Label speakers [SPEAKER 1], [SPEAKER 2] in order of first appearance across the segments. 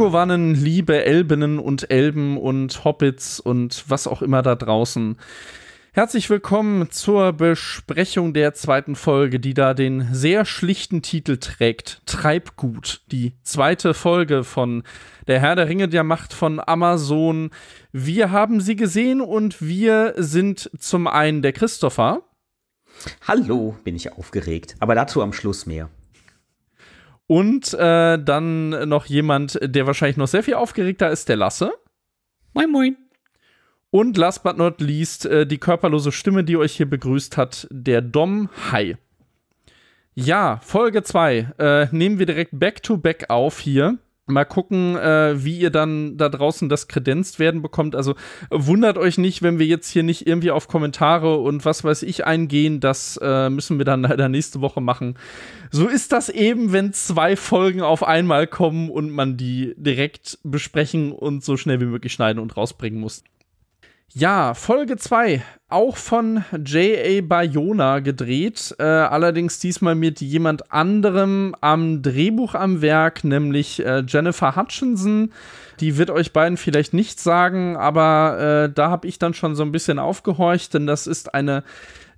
[SPEAKER 1] Megovanen, liebe Elbinnen und Elben und Hobbits und was auch immer da draußen. Herzlich willkommen zur Besprechung der zweiten Folge, die da den sehr schlichten Titel trägt. Treibgut. Die zweite Folge von Der Herr der Ringe der Macht von Amazon. Wir haben sie gesehen und wir sind zum einen der Christopher.
[SPEAKER 2] Hallo, bin ich aufgeregt. Aber dazu am Schluss mehr.
[SPEAKER 1] Und äh, dann noch jemand, der wahrscheinlich noch sehr viel aufgeregter ist, der Lasse.
[SPEAKER 3] Moin, moin.
[SPEAKER 1] Und last but not least, äh, die körperlose Stimme, die euch hier begrüßt hat, der Dom. Hi. Ja, Folge 2. Äh, nehmen wir direkt back-to-back -back auf hier. Mal gucken, äh, wie ihr dann da draußen das kredenzt werden bekommt. Also wundert euch nicht, wenn wir jetzt hier nicht irgendwie auf Kommentare und was weiß ich eingehen. Das äh, müssen wir dann leider nächste Woche machen. So ist das eben, wenn zwei Folgen auf einmal kommen und man die direkt besprechen und so schnell wie möglich schneiden und rausbringen muss. Ja, Folge 2, auch von J.A. Bayona gedreht, äh, allerdings diesmal mit jemand anderem am Drehbuch am Werk, nämlich äh, Jennifer Hutchinson. Die wird euch beiden vielleicht nichts sagen, aber äh, da habe ich dann schon so ein bisschen aufgehorcht, denn das ist eine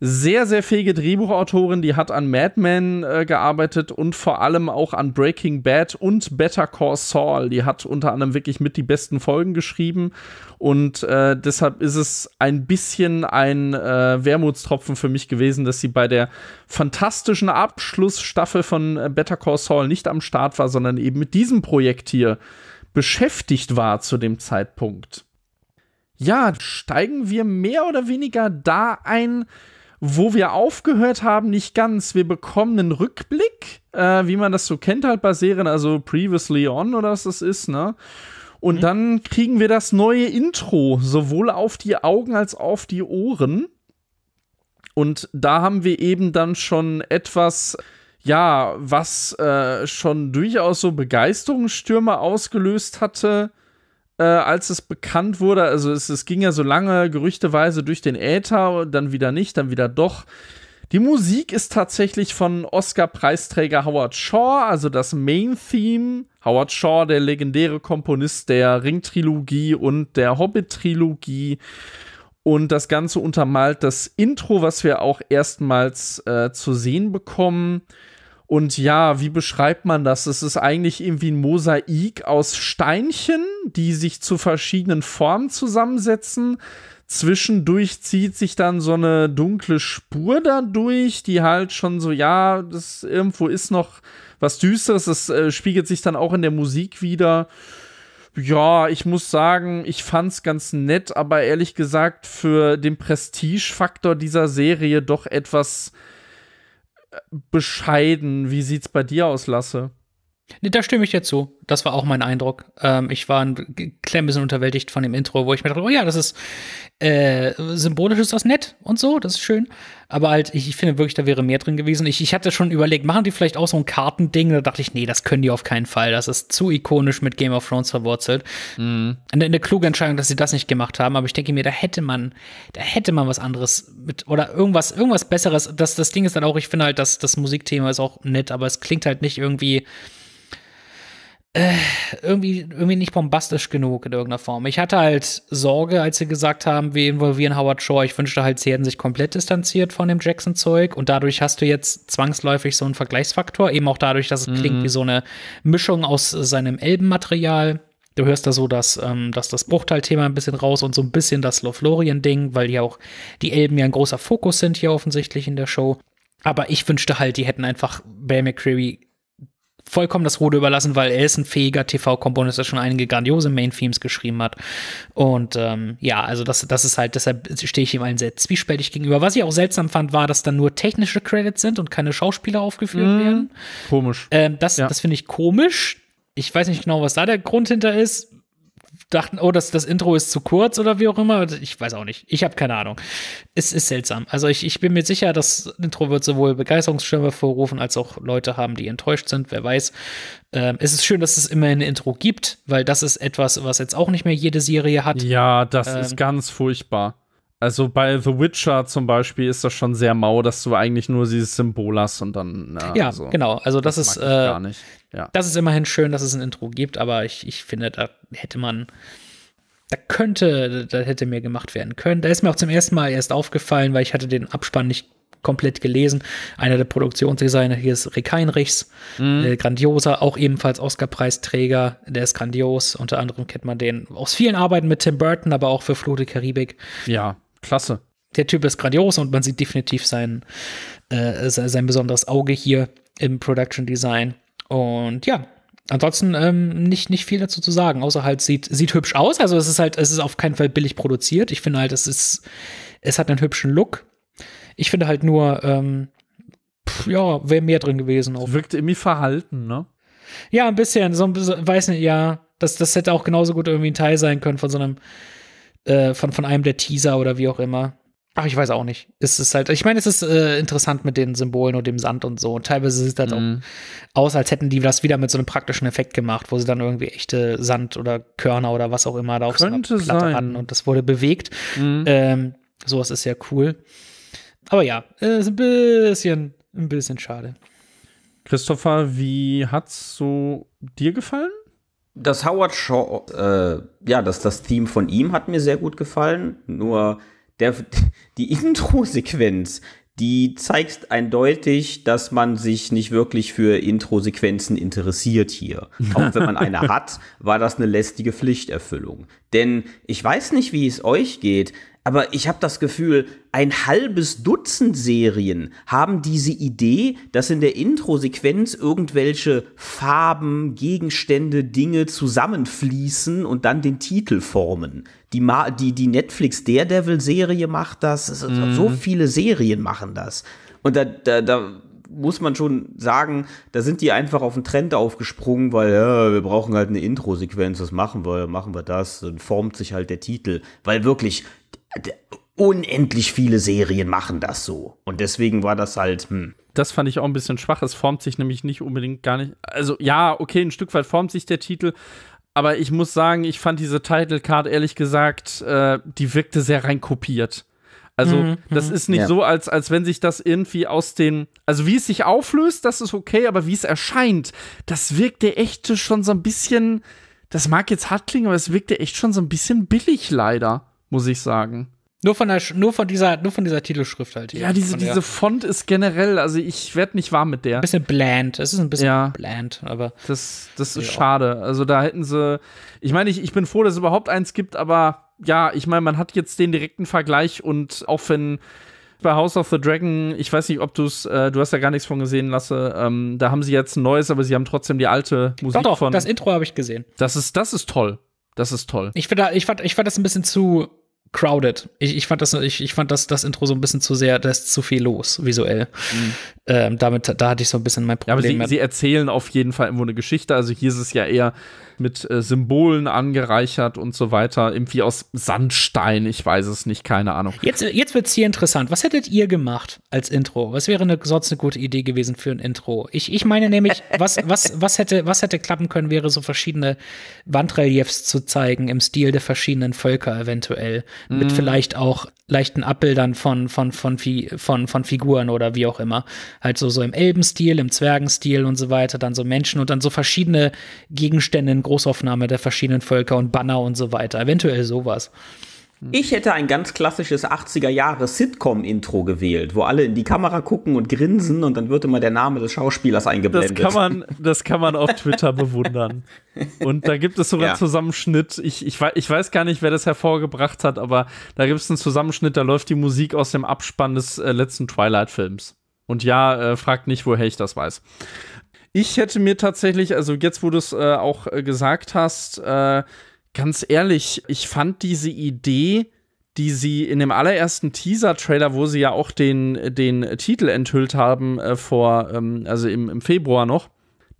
[SPEAKER 1] sehr, sehr fähige Drehbuchautorin, die hat an Mad Men äh, gearbeitet und vor allem auch an Breaking Bad und Better Call Saul. Die hat unter anderem wirklich mit die besten Folgen geschrieben und äh, deshalb ist es ein bisschen ein äh, Wermutstropfen für mich gewesen, dass sie bei der fantastischen Abschlussstaffel von äh, Better Call Saul nicht am Start war, sondern eben mit diesem Projekt hier beschäftigt war zu dem Zeitpunkt. Ja, steigen wir mehr oder weniger da ein, wo wir aufgehört haben, nicht ganz. Wir bekommen einen Rückblick, äh, wie man das so kennt halt bei Serien, also Previously On oder was das ist, ne? Und mhm. dann kriegen wir das neue Intro, sowohl auf die Augen als auf die Ohren. Und da haben wir eben dann schon etwas, ja, was äh, schon durchaus so Begeisterungsstürme ausgelöst hatte äh, als es bekannt wurde, also es, es ging ja so lange gerüchteweise durch den Äther, dann wieder nicht, dann wieder doch. Die Musik ist tatsächlich von Oscar-Preisträger Howard Shaw, also das Main-Theme. Howard Shaw, der legendäre Komponist der Ring-Trilogie und der Hobbit-Trilogie. Und das Ganze untermalt das Intro, was wir auch erstmals äh, zu sehen bekommen. Und ja, wie beschreibt man das? Es ist eigentlich irgendwie ein Mosaik aus Steinchen, die sich zu verschiedenen Formen zusammensetzen. Zwischendurch zieht sich dann so eine dunkle Spur dadurch, die halt schon so, ja, das irgendwo ist noch was Düsteres. Das äh, spiegelt sich dann auch in der Musik wieder. Ja, ich muss sagen, ich fand's ganz nett, aber ehrlich gesagt für den Prestigefaktor dieser Serie doch etwas bescheiden. Wie sieht's bei dir aus, Lasse?
[SPEAKER 3] Nee, da stimme ich dir zu. Das war auch mein Eindruck. Ähm, ich war ein klein bisschen unterwältigt von dem Intro, wo ich mir dachte, oh ja, das ist äh, symbolisch ist das nett und so, das ist schön. Aber halt, ich, ich, finde wirklich, da wäre mehr drin gewesen. Ich, ich hatte schon überlegt, machen die vielleicht auch so ein Kartending? Da dachte ich, nee, das können die auf keinen Fall. Das ist zu ikonisch mit Game of Thrones verwurzelt. Mhm. Eine, eine kluge Entscheidung, dass sie das nicht gemacht haben. Aber ich denke mir, da hätte man, da hätte man was anderes mit oder irgendwas, irgendwas Besseres. Das, das Ding ist dann auch, ich finde halt, dass das Musikthema ist auch nett, aber es klingt halt nicht irgendwie äh, irgendwie, irgendwie nicht bombastisch genug in irgendeiner Form. Ich hatte halt Sorge, als sie gesagt haben, wir involvieren Howard Shaw. Ich wünschte halt, sie hätten sich komplett distanziert von dem Jackson-Zeug und dadurch hast du jetzt zwangsläufig so einen Vergleichsfaktor, eben auch dadurch, dass es mhm. klingt wie so eine Mischung aus seinem Elbenmaterial. Du hörst da so, dass, ähm, dass das Bruchteil-Thema ein bisschen raus und so ein bisschen das Lothlorien-Ding, weil ja auch die Elben ja ein großer Fokus sind hier offensichtlich in der Show. Aber ich wünschte halt, die hätten einfach Bear McCreary vollkommen das Ruder überlassen, weil er ist ein fähiger TV-Komponist, der schon einige grandiose Main-Themes geschrieben hat. Und ähm, ja, also das, das ist halt, deshalb stehe ich ihm allen sehr zwiespältig gegenüber. Was ich auch seltsam fand, war, dass dann nur technische Credits sind und keine Schauspieler aufgeführt mm, werden.
[SPEAKER 1] Komisch.
[SPEAKER 3] Ähm, das ja. das finde ich komisch. Ich weiß nicht genau, was da der Grund hinter ist dachten, oh, das, das Intro ist zu kurz oder wie auch immer. Ich weiß auch nicht. Ich habe keine Ahnung. Es ist seltsam. Also ich, ich bin mir sicher, das Intro wird sowohl Begeisterungsstürme vorrufen, als auch Leute haben, die enttäuscht sind. Wer weiß. Ähm, es ist schön, dass es immer ein Intro gibt, weil das ist etwas, was jetzt auch nicht mehr jede Serie hat.
[SPEAKER 1] Ja, das ähm, ist ganz furchtbar. Also bei The Witcher zum Beispiel ist das schon sehr mau, dass du eigentlich nur dieses Symbol hast und dann.
[SPEAKER 3] Na, ja, also, genau. Also das, das ist äh, gar nicht. Ja. Das ist immerhin schön, dass es ein Intro gibt, aber ich, ich finde, da hätte man, da könnte, da hätte mehr gemacht werden können. Da ist mir auch zum ersten Mal erst aufgefallen, weil ich hatte den Abspann nicht komplett gelesen. Einer der Produktionsdesigner hier ist Rick Heinrichs, mhm. äh, grandioser, auch ebenfalls Oscar-Preisträger. Der ist grandios. Unter anderem kennt man den aus vielen Arbeiten mit Tim Burton, aber auch für Fluch der Karibik.
[SPEAKER 1] Ja, klasse.
[SPEAKER 3] Der Typ ist grandios und man sieht definitiv sein, äh, sein besonderes Auge hier im Production Design. Und ja, ansonsten ähm, nicht, nicht viel dazu zu sagen, außer halt sieht, sieht hübsch aus. Also es ist halt, es ist auf keinen Fall billig produziert. Ich finde halt, es ist, es hat einen hübschen Look. Ich finde halt nur, ähm, pff, ja, wäre mehr drin gewesen.
[SPEAKER 1] Auch. Wirkt irgendwie verhalten, ne?
[SPEAKER 3] Ja, ein bisschen. So, weiß nicht, ja, das, das hätte auch genauso gut irgendwie ein Teil sein können von so einem, äh, von, von einem der Teaser oder wie auch immer. Ach, ich weiß auch nicht. Es ist halt, ich meine, es ist äh, interessant mit den Symbolen und dem Sand und so. Und teilweise sieht das mm. auch mhm. aus, als hätten die das wieder mit so einem praktischen Effekt gemacht, wo sie dann irgendwie echte Sand oder Körner oder was auch immer da auf
[SPEAKER 1] Könnte so einer Platte hatten
[SPEAKER 3] und das wurde bewegt. Mm. Ähm, sowas ist ja cool. Aber ja, ist ein bisschen, ein bisschen schade.
[SPEAKER 1] Christopher, wie hat's so dir gefallen?
[SPEAKER 2] Das Howard Shaw, äh, ja, das, das Theme von ihm hat mir sehr gut gefallen. Nur der, die Intro-Sequenz, die zeigt eindeutig, dass man sich nicht wirklich für Intro-Sequenzen interessiert hier. Auch wenn man eine hat, war das eine lästige Pflichterfüllung. Denn ich weiß nicht, wie es euch geht, aber ich habe das Gefühl, ein halbes Dutzend Serien haben diese Idee, dass in der Intro-Sequenz irgendwelche Farben, Gegenstände, Dinge zusammenfließen und dann den Titel formen. Die, Ma die, die Netflix Daredevil-Serie macht das, mhm. so viele Serien machen das. Und da, da, da muss man schon sagen, da sind die einfach auf den Trend aufgesprungen, weil ja, wir brauchen halt eine Intro-Sequenz, was machen wir? Machen wir das? Dann formt sich halt der Titel. Weil wirklich unendlich viele Serien machen das so. Und deswegen war das halt, hm.
[SPEAKER 1] Das fand ich auch ein bisschen schwach. Es formt sich nämlich nicht unbedingt gar nicht. Also, ja, okay, ein Stück weit formt sich der Titel. Aber ich muss sagen, ich fand diese Title Card ehrlich gesagt, äh, die wirkte sehr rein kopiert. Also, mhm, das mhm. ist nicht ja. so, als, als wenn sich das irgendwie aus den. Also, wie es sich auflöst, das ist okay, aber wie es erscheint, das wirkte echt schon so ein bisschen. Das mag jetzt hart klingen, aber es wirkte echt schon so ein bisschen billig, leider muss ich sagen.
[SPEAKER 3] Nur von, der, nur von dieser, nur von dieser Titelschrift halt.
[SPEAKER 1] Hier. Ja, diese, diese Font ist generell, also ich werde nicht warm mit der.
[SPEAKER 3] Ein bisschen bland. Es ist ein bisschen ja, bland, aber.
[SPEAKER 1] Das, das ist schade. Also da hätten sie. Ich meine, ich, ich bin froh, dass es überhaupt eins gibt, aber ja, ich meine, man hat jetzt den direkten Vergleich und auch wenn bei House of the Dragon, ich weiß nicht, ob du es, äh, du hast ja gar nichts von gesehen, Lasse. Ähm, da haben sie jetzt ein neues, aber sie haben trotzdem die alte Musik
[SPEAKER 3] doch, doch,
[SPEAKER 1] von.
[SPEAKER 3] Das Intro habe ich gesehen.
[SPEAKER 1] Das ist, das ist toll. Das ist toll.
[SPEAKER 3] Ich, find, ich, fand, ich fand das ein bisschen zu crowded. Ich, ich fand das, ich, ich fand das, das Intro so ein bisschen zu sehr, da ist zu viel los, visuell. Mhm. Ähm, damit, da hatte ich so ein bisschen mein Problem.
[SPEAKER 1] Ja, aber sie, sie, erzählen auf jeden Fall irgendwo eine Geschichte. Also hier ist es ja eher mit äh, Symbolen angereichert und so weiter. Irgendwie aus Sandstein, ich weiß es nicht, keine Ahnung.
[SPEAKER 3] Jetzt, jetzt wird es hier interessant. Was hättet ihr gemacht als Intro? Was wäre eine, sonst eine gute Idee gewesen für ein Intro? Ich, ich meine nämlich, was, was, was, hätte, was hätte klappen können, wäre so verschiedene Wandreliefs zu zeigen im Stil der verschiedenen Völker eventuell. Mm. Mit vielleicht auch leichten Abbildern von, von, von, von, von Figuren oder wie auch immer. Halt so, so im Elbenstil, im Zwergenstil und so weiter, dann so Menschen und dann so verschiedene Gegenstände in Großaufnahme der verschiedenen Völker und Banner und so weiter. Eventuell sowas.
[SPEAKER 2] Ich hätte ein ganz klassisches 80er Jahre Sitcom-Intro gewählt, wo alle in die Kamera gucken und grinsen und dann wird immer der Name des Schauspielers eingeblendet.
[SPEAKER 1] Das kann man, das kann man auf Twitter bewundern. Und da gibt es sogar ja. einen Zusammenschnitt. Ich, ich, ich weiß gar nicht, wer das hervorgebracht hat, aber da gibt es einen Zusammenschnitt, da läuft die Musik aus dem Abspann des äh, letzten Twilight-Films. Und ja, äh, fragt nicht, woher ich das weiß. Ich hätte mir tatsächlich, also jetzt, wo du es äh, auch äh, gesagt hast, äh, ganz ehrlich, ich fand diese Idee, die sie in dem allerersten Teaser-Trailer, wo sie ja auch den, den Titel enthüllt haben, äh, vor, ähm, also im, im Februar noch,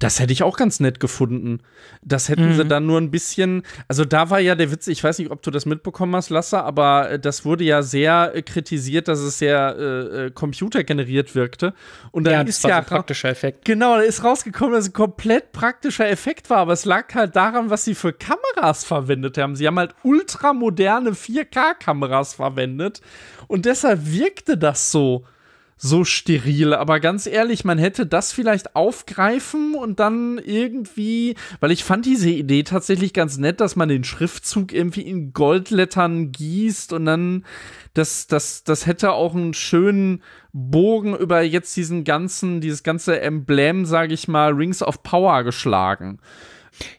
[SPEAKER 1] Das hätte ich auch ganz nett gefunden. Das hätten mhm. sie dann nur ein bisschen. Also, da war ja der Witz, ich weiß nicht, ob du das mitbekommen hast, Lasse, aber äh, das wurde ja sehr äh, kritisiert, dass es sehr äh, äh computergeneriert wirkte. Und dann
[SPEAKER 3] ja,
[SPEAKER 1] ist ja.
[SPEAKER 3] ein praktischer Effekt.
[SPEAKER 1] Genau, da ist rausgekommen, dass es ein komplett praktischer Effekt war, aber es lag halt daran, was sie für Kameras verwendet haben. Sie haben halt ultramoderne 4K-Kameras verwendet und deshalb wirkte das so so steril. Aber ganz ehrlich, man hätte das vielleicht aufgreifen und dann irgendwie, weil ich fand diese Idee tatsächlich ganz nett, dass man den Schriftzug irgendwie in Goldlettern gießt und dann das, das, das hätte auch einen schönen Bogen über jetzt diesen ganzen, dieses ganze Emblem, sage ich mal, Rings of Power geschlagen.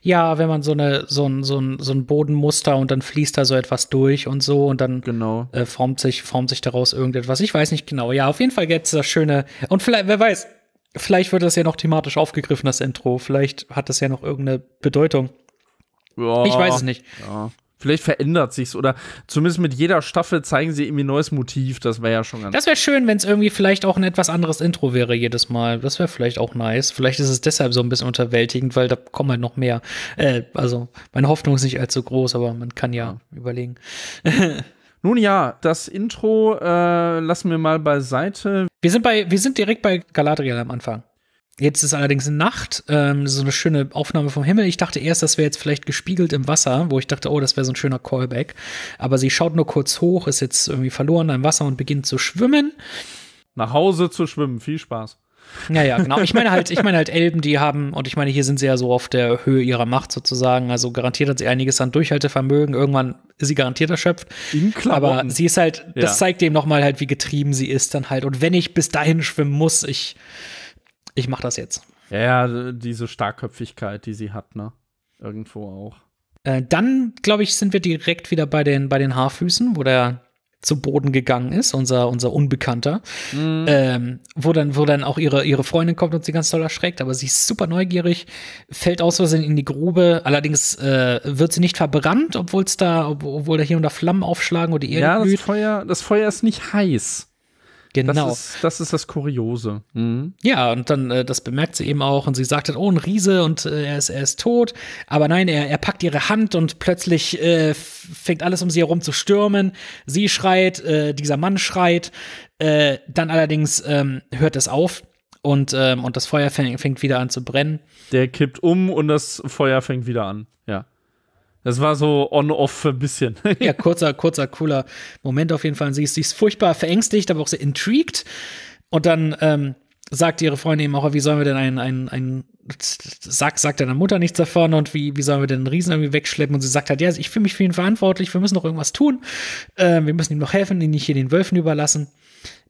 [SPEAKER 3] Ja, wenn man so eine so ein, so ein, so ein Bodenmuster und dann fließt da so etwas durch und so und dann
[SPEAKER 1] genau.
[SPEAKER 3] äh, formt sich formt sich daraus irgendetwas. Ich weiß nicht genau. Ja, auf jeden Fall jetzt das schöne und vielleicht wer weiß, vielleicht wird das ja noch thematisch aufgegriffen das Intro. Vielleicht hat das ja noch irgendeine Bedeutung.
[SPEAKER 1] Ja,
[SPEAKER 3] ich weiß es nicht.
[SPEAKER 1] Ja. Vielleicht verändert sich's oder zumindest mit jeder Staffel zeigen sie irgendwie ein neues Motiv. Das wäre ja schon ganz.
[SPEAKER 3] Das wäre schön, wenn es irgendwie vielleicht auch ein etwas anderes Intro wäre jedes Mal. Das wäre vielleicht auch nice. Vielleicht ist es deshalb so ein bisschen unterwältigend, weil da kommen halt noch mehr. Äh, also meine Hoffnung ist nicht allzu groß, aber man kann ja, ja. überlegen.
[SPEAKER 1] Nun ja, das Intro äh, lassen wir mal beiseite.
[SPEAKER 3] Wir sind bei, wir sind direkt bei Galadriel am Anfang. Jetzt ist allerdings Nacht, ähm, so eine schöne Aufnahme vom Himmel. Ich dachte erst, das wäre jetzt vielleicht gespiegelt im Wasser, wo ich dachte, oh, das wäre so ein schöner Callback. Aber sie schaut nur kurz hoch, ist jetzt irgendwie verloren im Wasser und beginnt zu schwimmen.
[SPEAKER 1] Nach Hause zu schwimmen, viel Spaß.
[SPEAKER 3] Ja, ja, genau. Ich meine halt, ich meine halt Elben, die haben, und ich meine, hier sind sie ja so auf der Höhe ihrer Macht sozusagen. Also garantiert hat sie einiges an Durchhaltevermögen. Irgendwann ist sie garantiert erschöpft. Aber sie ist halt, das ja. zeigt dem nochmal halt, wie getrieben sie ist dann halt. Und wenn ich bis dahin schwimmen muss, ich, ich mach das jetzt.
[SPEAKER 1] Ja, diese Starkköpfigkeit, die sie hat, ne? Irgendwo auch.
[SPEAKER 3] Äh, dann, glaube ich, sind wir direkt wieder bei den, bei den Haarfüßen, wo der zu Boden gegangen ist, unser, unser Unbekannter. Mhm. Ähm, wo, dann, wo dann auch ihre, ihre Freundin kommt und sie ganz toll erschreckt, aber sie ist super neugierig, fällt aus Versehen in die Grube. Allerdings äh, wird sie nicht verbrannt, obwohl es da, obwohl da hier und da Flammen aufschlagen oder die Erde
[SPEAKER 1] Ja, das Feuer, das Feuer ist nicht heiß.
[SPEAKER 3] Genau.
[SPEAKER 1] Das ist das, ist das Kuriose. Mhm.
[SPEAKER 3] Ja, und dann, äh, das bemerkt sie eben auch und sie sagt dann, oh, ein Riese und äh, er, ist, er ist tot. Aber nein, er, er packt ihre Hand und plötzlich äh, fängt alles um sie herum zu stürmen. Sie schreit, äh, dieser Mann schreit. Äh, dann allerdings ähm, hört es auf und, ähm, und das Feuer fängt, fängt wieder an zu brennen.
[SPEAKER 1] Der kippt um und das Feuer fängt wieder an, ja. Das war so on-off ein bisschen.
[SPEAKER 3] ja, kurzer, kurzer, cooler Moment auf jeden Fall. Sie ist, sie ist furchtbar verängstigt, aber auch sehr intrigued. Und dann ähm, sagt ihre Freundin eben auch, wie sollen wir denn einen, einen, einen sagt, sagt deiner Mutter nichts davon und wie, wie sollen wir denn einen Riesen irgendwie wegschleppen? Und sie sagt halt, ja, ich fühle mich für ihn verantwortlich, wir müssen noch irgendwas tun. Äh, wir müssen ihm noch helfen, ihn nicht hier den Wölfen überlassen.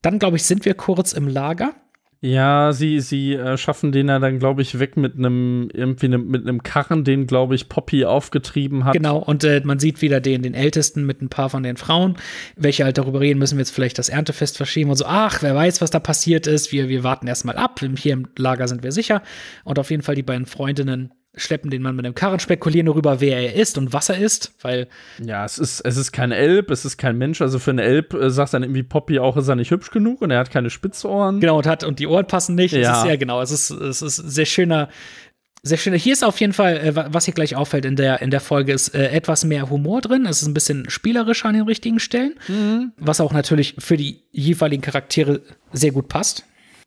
[SPEAKER 3] Dann, glaube ich, sind wir kurz im Lager.
[SPEAKER 1] Ja, sie, sie äh, schaffen den ja dann, glaube ich, weg mit einem, irgendwie ne, mit einem Karren, den, glaube ich, Poppy aufgetrieben hat.
[SPEAKER 3] Genau, und äh, man sieht wieder den, den Ältesten mit ein paar von den Frauen, welche halt darüber reden, müssen wir jetzt vielleicht das Erntefest verschieben und so, ach, wer weiß, was da passiert ist, wir, wir warten erstmal ab, hier im Lager sind wir sicher. Und auf jeden Fall die beiden Freundinnen schleppen den Mann mit dem Karren, spekulieren darüber, wer er ist und was er ist, weil.
[SPEAKER 1] Ja, es ist, es ist kein Elb, es ist kein Mensch. Also für einen Elb äh, sagt dann irgendwie Poppy auch, ist er nicht hübsch genug und er hat keine Spitzohren.
[SPEAKER 3] Genau, und hat, und die Ohren passen nicht. Ja, es ist, ja genau. Es ist, es ist sehr schöner. Sehr schön. Hier ist auf jeden Fall, äh, was hier gleich auffällt in der, in der Folge, ist äh, etwas mehr Humor drin. Es ist ein bisschen spielerischer an den richtigen Stellen, mhm. was auch natürlich für die jeweiligen Charaktere sehr gut passt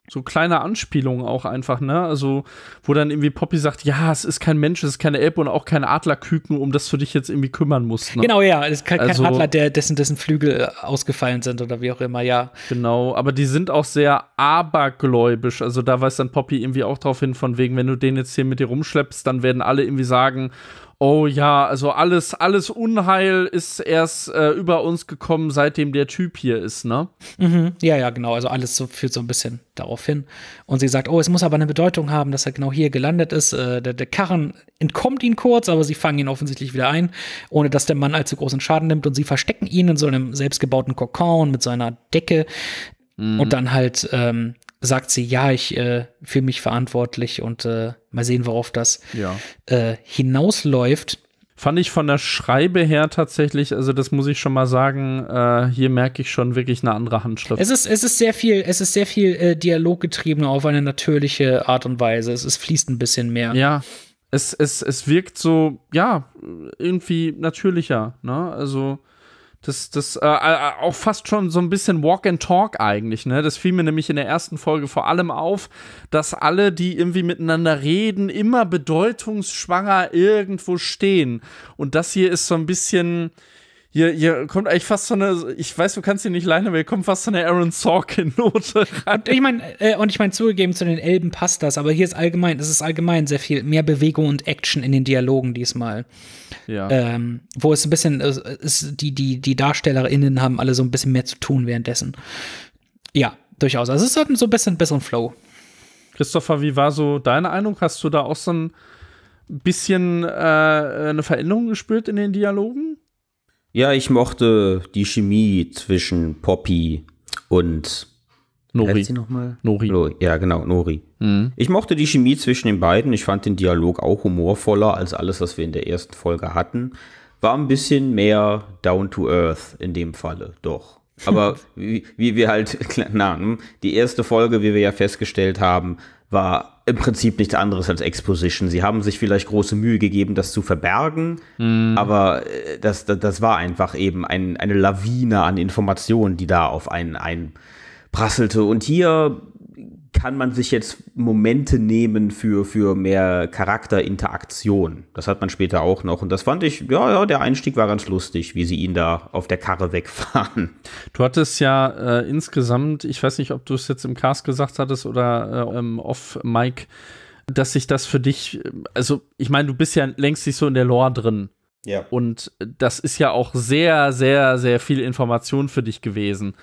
[SPEAKER 1] so kleine Anspielungen auch einfach, ne? Also, wo dann irgendwie Poppy sagt, ja, es ist kein Mensch, es ist keine Elbe und auch keine Adlerküken, um das für dich jetzt irgendwie kümmern muss. Ne?
[SPEAKER 3] Genau, ja, es ist kein, also, kein Adler, der, dessen, dessen Flügel äh, ausgefallen sind oder wie auch immer, ja.
[SPEAKER 1] Genau, aber die sind auch sehr abergläubisch. Also da weist dann Poppy irgendwie auch drauf hin, von wegen, wenn du den jetzt hier mit dir rumschleppst, dann werden alle irgendwie sagen, oh ja, also alles, alles Unheil ist erst äh, über uns gekommen, seitdem der Typ hier ist, ne?
[SPEAKER 3] Mhm. Ja, ja, genau. Also alles so führt so ein bisschen darauf hin. Und sie sagt, oh, es muss aber eine Bedeutung haben, dass er genau hier gelandet ist. Äh, der, der Karren entkommt ihn kurz, aber sie fangen ihn offensichtlich wieder ein, ohne dass der Mann allzu großen Schaden nimmt. Und sie verstecken ihn in so einem selbstgebauten Kokon mit so einer Decke. Mhm. Und dann halt ähm, sagt sie, ja, ich äh, fühle mich verantwortlich und äh, mal sehen, worauf das
[SPEAKER 1] ja.
[SPEAKER 3] äh, hinausläuft.
[SPEAKER 1] Fand ich von der Schreibe her tatsächlich, also das muss ich schon mal sagen, äh, hier merke ich schon wirklich eine andere Handschrift.
[SPEAKER 3] Es ist, es ist sehr viel, es ist sehr viel äh, Dialoggetrieben auf eine natürliche Art und Weise. Es, es fließt ein bisschen mehr.
[SPEAKER 1] Ja, es, es, es wirkt so, ja, irgendwie natürlicher, ne? Also das, das äh, äh, auch fast schon so ein bisschen Walk and Talk eigentlich, ne? Das fiel mir nämlich in der ersten Folge vor allem auf, dass alle, die irgendwie miteinander reden, immer bedeutungsschwanger irgendwo stehen. Und das hier ist so ein bisschen, hier, hier kommt eigentlich fast so eine, ich weiß, du kannst sie nicht leiden, aber hier kommt fast so eine Aaron Sorkin-Note
[SPEAKER 3] rein. Ich meine, äh, und ich meine, zugegeben, zu den Elben passt das, aber hier ist allgemein, es ist allgemein sehr viel mehr Bewegung und Action in den Dialogen diesmal.
[SPEAKER 1] Ja.
[SPEAKER 3] Ähm, wo es ein bisschen, äh, ist, die, die, die DarstellerInnen haben alle so ein bisschen mehr zu tun währenddessen. Ja, durchaus. Also es hat so ein bisschen besseren Flow.
[SPEAKER 1] Christopher, wie war so deine Eindruck? Hast du da auch so ein bisschen äh, eine Veränderung gespürt in den Dialogen?
[SPEAKER 2] Ja, ich mochte die Chemie zwischen Poppy und
[SPEAKER 1] Nori.
[SPEAKER 2] Sie noch mal?
[SPEAKER 1] Nori.
[SPEAKER 2] Ja, genau, Nori. Mhm. Ich mochte die Chemie zwischen den beiden. Ich fand den Dialog auch humorvoller als alles, was wir in der ersten Folge hatten. War ein bisschen mehr down to earth in dem Falle, doch. Aber wie, wie wir halt, na, die erste Folge, wie wir ja festgestellt haben, war im Prinzip nichts anderes als Exposition. Sie haben sich vielleicht große Mühe gegeben, das zu verbergen, mm. aber äh, das, das, das, war einfach eben ein, eine Lawine an Informationen, die da auf einen einprasselte. Und hier kann man sich jetzt Momente nehmen für, für mehr Charakterinteraktion. Das hat man später auch noch. Und das fand ich, ja, ja, der Einstieg war ganz lustig, wie sie ihn da auf der Karre wegfahren.
[SPEAKER 1] Du hattest ja äh, insgesamt, ich weiß nicht, ob du es jetzt im Cast gesagt hattest oder äh, ähm, off Mike, dass sich das für dich, also ich meine, du bist ja längst nicht so in der Lore drin.
[SPEAKER 2] Ja.
[SPEAKER 1] Und das ist ja auch sehr, sehr, sehr viel Information für dich gewesen.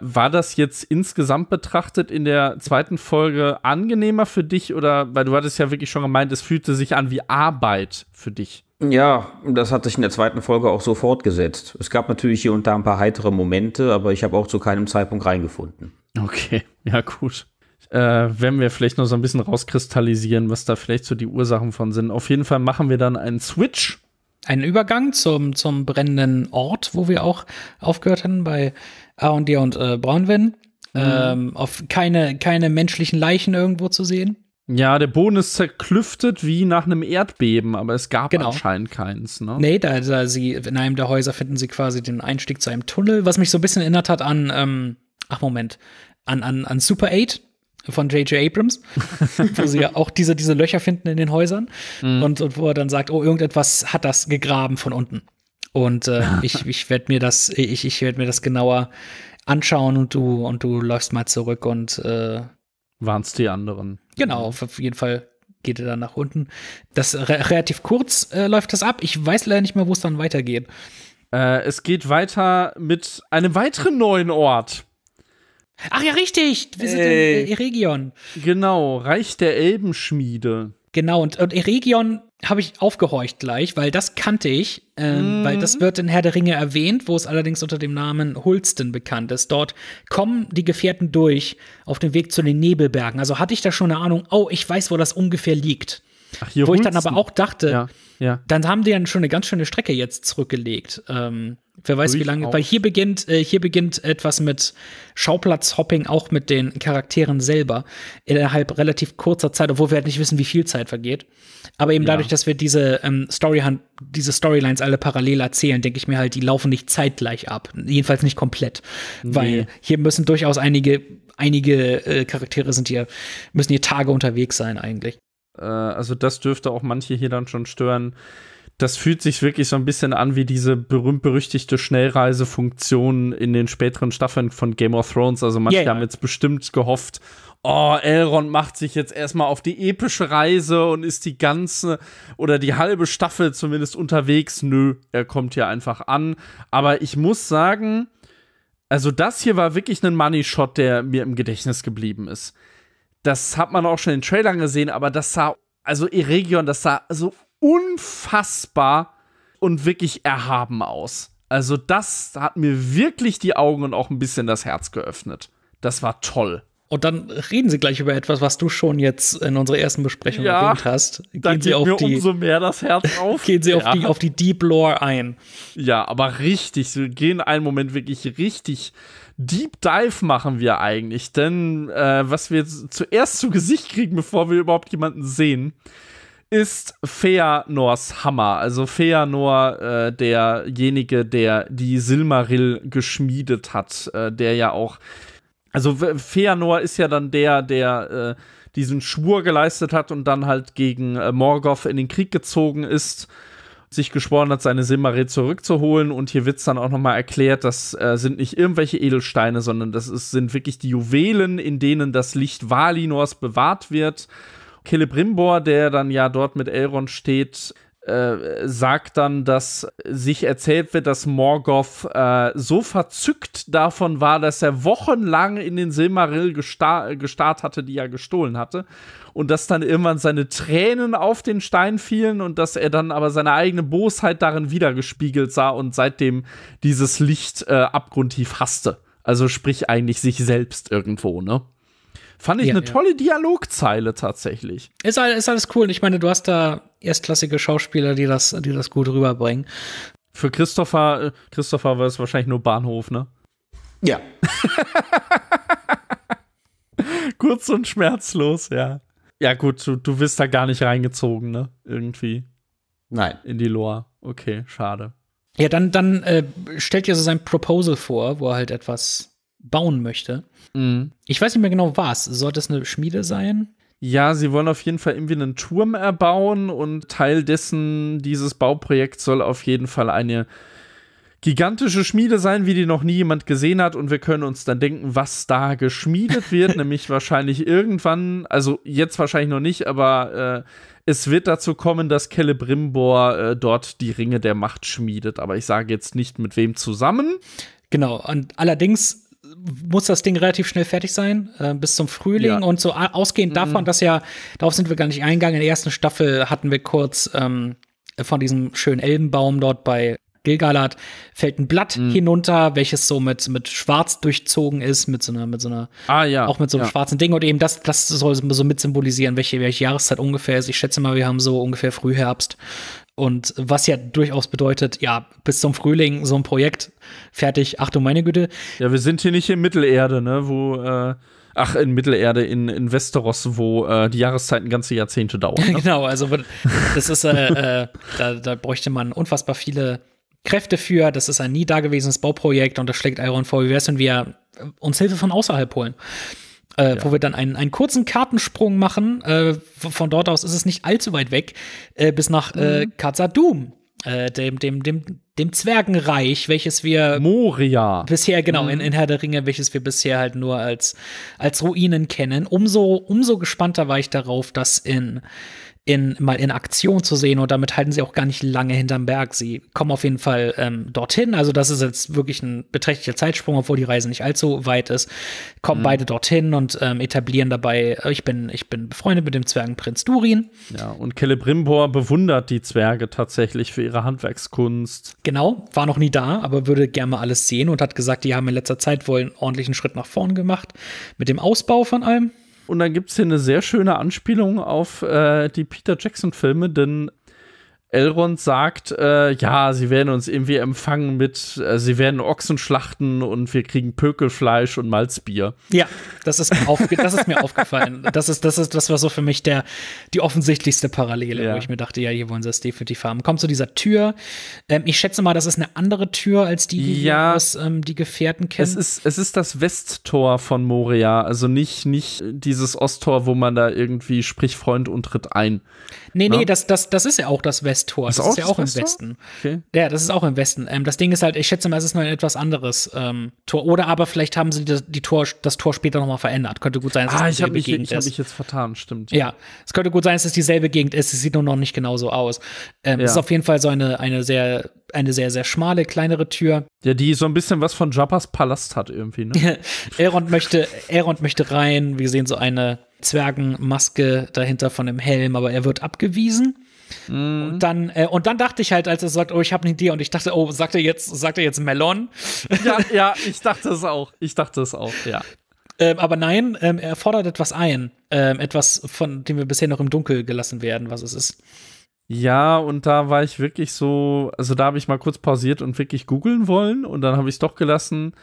[SPEAKER 1] War das jetzt insgesamt betrachtet in der zweiten Folge angenehmer für dich oder, weil du hattest ja wirklich schon gemeint, es fühlte sich an wie Arbeit für dich?
[SPEAKER 2] Ja, das hat sich in der zweiten Folge auch so fortgesetzt. Es gab natürlich hier und da ein paar heitere Momente, aber ich habe auch zu keinem Zeitpunkt reingefunden.
[SPEAKER 1] Okay, ja gut. Äh, werden wir vielleicht noch so ein bisschen rauskristallisieren, was da vielleicht so die Ursachen von sind. Auf jeden Fall machen wir dann einen Switch
[SPEAKER 3] einen Übergang zum, zum brennenden Ort, wo wir auch aufgehört hatten bei Aondir und äh, Braunwen. Mhm. Ähm, auf keine, keine menschlichen Leichen irgendwo zu sehen.
[SPEAKER 1] Ja, der Boden ist zerklüftet wie nach einem Erdbeben, aber es gab genau. anscheinend keins. Ne?
[SPEAKER 3] Nee, da, da sie, in einem der Häuser finden sie quasi den Einstieg zu einem Tunnel, was mich so ein bisschen erinnert hat an, ähm, ach Moment, an, an, an Super 8 von J.J. Abrams, wo sie ja auch diese, diese Löcher finden in den Häusern mhm. und, und wo er dann sagt, oh, irgendetwas hat das gegraben von unten. Und äh, ich, ich werde mir das, ich, ich werde mir das genauer anschauen und du, und du läufst mal zurück und äh,
[SPEAKER 1] warnst die anderen.
[SPEAKER 3] Genau, auf jeden Fall geht er dann nach unten. Das re relativ kurz äh, läuft das ab. Ich weiß leider nicht mehr, wo es dann weitergeht.
[SPEAKER 1] Äh, es geht weiter mit einem weiteren neuen Ort.
[SPEAKER 3] Ach ja, richtig. Wir sind in Eregion.
[SPEAKER 1] Genau, Reich der Elbenschmiede.
[SPEAKER 3] Genau, und, und Eregion habe ich aufgehorcht gleich, weil das kannte ich, ähm, mhm. weil das wird in Herr der Ringe erwähnt, wo es allerdings unter dem Namen Hulsten bekannt ist. Dort kommen die Gefährten durch auf dem Weg zu den Nebelbergen. Also hatte ich da schon eine Ahnung, oh, ich weiß, wo das ungefähr liegt. Ach, wo Hulsten. ich dann aber auch dachte, ja, ja. dann haben die ja schon eine ganz schöne Strecke jetzt zurückgelegt. Ähm, Wer weiß, wie lange. Weil hier beginnt, äh, hier beginnt etwas mit Schauplatzhopping, auch mit den Charakteren selber, innerhalb relativ kurzer Zeit, obwohl wir halt nicht wissen, wie viel Zeit vergeht. Aber eben ja. dadurch, dass wir diese ähm, Story diese Storylines alle parallel erzählen, denke ich mir halt, die laufen nicht zeitgleich ab. Jedenfalls nicht komplett. Nee. Weil hier müssen durchaus einige, einige äh, Charaktere sind hier, müssen hier Tage unterwegs sein eigentlich.
[SPEAKER 1] Äh, also das dürfte auch manche hier dann schon stören das fühlt sich wirklich so ein bisschen an wie diese berühmt-berüchtigte Schnellreisefunktion in den späteren Staffeln von Game of Thrones. Also manche yeah, haben jetzt bestimmt gehofft, oh, Elrond macht sich jetzt erstmal auf die epische Reise und ist die ganze oder die halbe Staffel zumindest unterwegs. Nö, er kommt hier einfach an. Aber ich muss sagen, also das hier war wirklich ein Money-Shot, der mir im Gedächtnis geblieben ist. Das hat man auch schon in den Trailern gesehen, aber das sah, also Eregion, das sah so unfassbar und wirklich erhaben aus. Also das hat mir wirklich die Augen und auch ein bisschen das Herz geöffnet. Das war toll.
[SPEAKER 3] Und dann reden sie gleich über etwas, was du schon jetzt in unserer ersten Besprechung
[SPEAKER 1] Ja,
[SPEAKER 3] erwähnt hast.
[SPEAKER 1] Da
[SPEAKER 3] Gehen sie
[SPEAKER 1] geht
[SPEAKER 3] auf
[SPEAKER 1] mir
[SPEAKER 3] die,
[SPEAKER 1] umso mehr das Herz auf.
[SPEAKER 3] gehen sie auf
[SPEAKER 1] ja.
[SPEAKER 3] die, auf die Deep Lore ein.
[SPEAKER 1] Ja, aber richtig, wir gehen einen Moment wirklich richtig Deep Dive machen wir eigentlich. Denn äh, was wir jetzt zuerst zu Gesicht kriegen, bevor wir überhaupt jemanden sehen, ist Feanors Hammer. Also Feanor, äh, derjenige, der die Silmaril geschmiedet hat, äh, der ja auch. Also Fe- Feanor ist ja dann der, der äh, diesen Schwur geleistet hat und dann halt gegen äh, Morgoth in den Krieg gezogen ist sich geschworen hat, seine Silmaril zurückzuholen. Und hier wird's dann auch nochmal erklärt, das äh, sind nicht irgendwelche Edelsteine, sondern das ist, sind wirklich die Juwelen, in denen das Licht Valinors bewahrt wird. Celebrimbor, der dann ja dort mit Elrond steht, äh, sagt dann, dass sich erzählt wird, dass Morgoth äh, so verzückt davon war, dass er wochenlang in den Silmaril gesta gestarrt hatte, die er gestohlen hatte. Und dass dann irgendwann seine Tränen auf den Stein fielen und dass er dann aber seine eigene Bosheit darin wiedergespiegelt sah und seitdem dieses Licht äh, abgrundtief hasste. Also sprich eigentlich sich selbst irgendwo, ne? Fand ich
[SPEAKER 3] Ja,
[SPEAKER 1] eine
[SPEAKER 3] ja.
[SPEAKER 1] tolle Dialogzeile tatsächlich.
[SPEAKER 3] Ist, all- ist alles cool. Ich meine, du hast da erstklassige Schauspieler, die das, die das gut rüberbringen.
[SPEAKER 1] Für Christopher, äh, Christopher war es wahrscheinlich nur Bahnhof, ne?
[SPEAKER 2] Ja.
[SPEAKER 1] Kurz und schmerzlos, ja. Ja, gut, du, du wirst da gar nicht reingezogen, ne? Irgendwie
[SPEAKER 2] Nein.
[SPEAKER 1] in die Lore. Okay, schade.
[SPEAKER 3] Ja, dann, dann äh, stellt ihr so sein Proposal vor, wo er halt etwas bauen möchte.
[SPEAKER 1] Mhm.
[SPEAKER 3] Ich weiß nicht mehr genau was. Sollte es eine Schmiede sein?
[SPEAKER 1] Ja, sie wollen auf jeden Fall irgendwie einen Turm erbauen und Teil dessen, dieses Bauprojekt soll auf jeden Fall eine gigantische Schmiede sein, wie die noch nie jemand gesehen hat. Und wir können uns dann denken, was da geschmiedet wird, nämlich wahrscheinlich irgendwann, also jetzt wahrscheinlich noch nicht, aber äh, es wird dazu kommen, dass Celebrimbor äh, dort die Ringe der Macht schmiedet. Aber ich sage jetzt nicht mit wem zusammen.
[SPEAKER 3] Genau. Und allerdings muss das Ding relativ schnell fertig sein, äh, bis zum Frühling.
[SPEAKER 1] Ja. Mhm.
[SPEAKER 3] Und so ausgehend davon, dass ja, darauf sind wir gar nicht eingegangen. In der ersten Staffel hatten wir kurz ähm, von diesem schönen Elbenbaum dort bei Gilgalad fällt ein Blatt
[SPEAKER 1] Mhm.
[SPEAKER 3] hinunter, welches so mit, mit Schwarz durchzogen ist, mit so einer, mit so einer
[SPEAKER 1] Ah ja.
[SPEAKER 3] auch mit so einem
[SPEAKER 1] ja.
[SPEAKER 3] schwarzen Ding und eben das, das soll so mit symbolisieren, welche, welche Jahreszeit ungefähr ist. Ich schätze mal, wir haben so ungefähr Frühherbst. Und was ja durchaus bedeutet, ja, bis zum Frühling so ein Projekt fertig. Ach du meine Güte.
[SPEAKER 1] Ja, wir sind hier nicht in Mittelerde, ne, wo, äh, ach, in Mittelerde, in, in Westeros, wo äh, die Jahreszeiten ganze Jahrzehnte dauern. Ne?
[SPEAKER 3] genau, also das ist, äh, äh, da, da bräuchte man unfassbar viele Kräfte für. Das ist ein nie dagewesenes Bauprojekt und das schlägt Iron vor. Wie wär's, wenn wir uns Hilfe von außerhalb holen? Äh, Wo wir dann einen, einen kurzen Kartensprung machen. Äh, von dort aus ist es nicht allzu weit weg, äh, bis nach äh, Khazad-dûm, äh, dem, dem, dem, dem Zwergenreich, welches wir
[SPEAKER 1] Moria.
[SPEAKER 3] bisher, genau, in, in Herr der Ringe, welches wir bisher halt nur als, als Ruinen kennen. Umso, umso gespannter war ich darauf, das in, in, mal in Aktion zu sehen und damit halten sie auch gar nicht lange hinterm Berg. Sie kommen auf jeden Fall ähm, dorthin. Also, das ist jetzt wirklich ein beträchtlicher Zeitsprung, obwohl die Reise nicht allzu weit ist. Kommen beide dorthin und ähm, etablieren dabei, äh, ich bin, ich bin befreundet mit dem Zwergenprinz Durin.
[SPEAKER 1] Ja, und Celebrimbor bewundert die Zwerge tatsächlich für ihre Handwerkskunst.
[SPEAKER 3] Genau, war noch nie da, aber würde gerne mal alles sehen und hat gesagt, die haben in letzter Zeit wohl einen ordentlichen Schritt nach vorn gemacht mit dem Ausbau von allem.
[SPEAKER 1] Und dann gibt es hier eine sehr schöne Anspielung auf äh, die Peter Jackson-Filme, denn Elrond sagt, äh, ja, sie werden uns irgendwie empfangen mit, äh, sie werden Ochsen schlachten und wir kriegen Pökelfleisch und Malzbier.
[SPEAKER 3] Ja, das ist mir, aufge das ist mir aufgefallen. Das ist, das ist, das war so für mich der, die offensichtlichste Parallele,
[SPEAKER 1] Ja.
[SPEAKER 3] wo ich mir dachte, ja, hier wollen sie es definitiv haben. Kommt zu dieser Tür. Ähm, ich schätze mal, das ist eine andere Tür als die, die
[SPEAKER 1] Ja.
[SPEAKER 3] aus ähm, die Gefährten kennen.
[SPEAKER 1] Es ist, es ist das Westtor von Moria, also nicht, nicht dieses Osttor, wo man da irgendwie sprich Freund und tritt ein.
[SPEAKER 3] nee, nee,
[SPEAKER 1] ne?
[SPEAKER 3] das, das, das ist ja auch das Westtor. Das
[SPEAKER 1] Ist
[SPEAKER 3] ist, ja
[SPEAKER 1] das
[SPEAKER 3] auch im
[SPEAKER 1] Westtor?
[SPEAKER 3] Westen.
[SPEAKER 1] Okay.
[SPEAKER 3] Ja, das ist auch im Westen. Ähm, das Ding ist halt, ich schätze mal, es ist noch ein etwas anderes ähm, Tor. Oder aber vielleicht haben sie das, die Tor, das Tor später noch mal verändert. Könnte gut sein, dass
[SPEAKER 1] Ah,
[SPEAKER 3] es
[SPEAKER 1] ich habe
[SPEAKER 3] dieselbe
[SPEAKER 1] mich,
[SPEAKER 3] Gegend
[SPEAKER 1] ich
[SPEAKER 3] ist.
[SPEAKER 1] mich jetzt vertan, stimmt.
[SPEAKER 3] Ja, es könnte gut sein, dass es dieselbe Gegend ist. Es sieht nur noch nicht genauso aus. Ähm,
[SPEAKER 1] Ja.
[SPEAKER 3] Es ist auf jeden Fall so eine, eine sehr, eine sehr, sehr schmale, kleinere Tür.
[SPEAKER 1] Ja, die so ein bisschen was von Jabba's Palast hat irgendwie, ne?
[SPEAKER 3] Elrond möchte, Elrond möchte rein. Wir sehen so eine Zwergenmaske dahinter von dem Helm, aber er wird abgewiesen.
[SPEAKER 1] Mhm.
[SPEAKER 3] Und dann, äh, und dann dachte ich halt, als er sagt, oh, ich habe eine Idee, und ich dachte, oh, sagt er jetzt, sagt er jetzt Melon?
[SPEAKER 1] ja, ja, ich dachte es auch. Ich dachte es auch, ja.
[SPEAKER 3] Ähm, aber nein, ähm, er fordert etwas ein. Ähm, etwas, von dem wir bisher noch im Dunkel gelassen werden, was es ist.
[SPEAKER 1] Ja, und da war ich wirklich so, also da habe ich mal kurz pausiert und wirklich googeln wollen und dann habe ich es doch gelassen.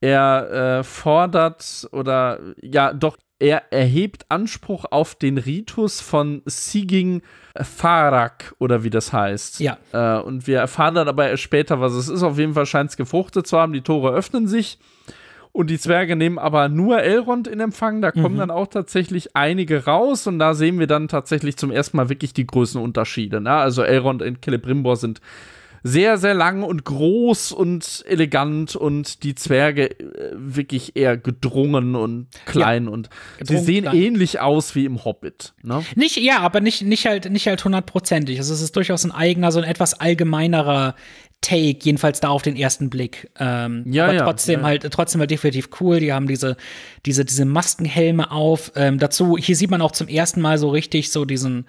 [SPEAKER 1] Er äh, fordert oder ja, doch, er erhebt Anspruch auf den Ritus von Siging Farak oder wie das heißt.
[SPEAKER 3] Ja.
[SPEAKER 1] Äh, und wir erfahren dann aber erst später, was es ist. Auf jeden Fall scheint es gefruchtet zu haben. Die Tore öffnen sich. Und die Zwerge nehmen aber nur Elrond in Empfang. Da kommen
[SPEAKER 3] Mhm.
[SPEAKER 1] dann auch tatsächlich einige raus. Und da sehen wir dann tatsächlich zum ersten Mal wirklich die Größenunterschiede. Ne? Also Elrond und Celebrimbor sind sehr, sehr lang und groß und elegant und die Zwerge äh, wirklich eher gedrungen und klein und sie sehen
[SPEAKER 3] klein.
[SPEAKER 1] ähnlich aus wie im Hobbit. Ne?
[SPEAKER 3] Nicht, ja, aber nicht, nicht halt, nicht halt hundertprozentig. Also es ist durchaus ein eigener, so ein etwas allgemeinerer Take, jedenfalls da auf den ersten Blick. Ähm,
[SPEAKER 1] Ja,
[SPEAKER 3] aber
[SPEAKER 1] ja,
[SPEAKER 3] trotzdem
[SPEAKER 1] ja.
[SPEAKER 3] halt, trotzdem halt definitiv cool. Die haben diese, diese, diese Maskenhelme auf. Ähm, dazu, hier sieht man auch zum ersten Mal so richtig so diesen,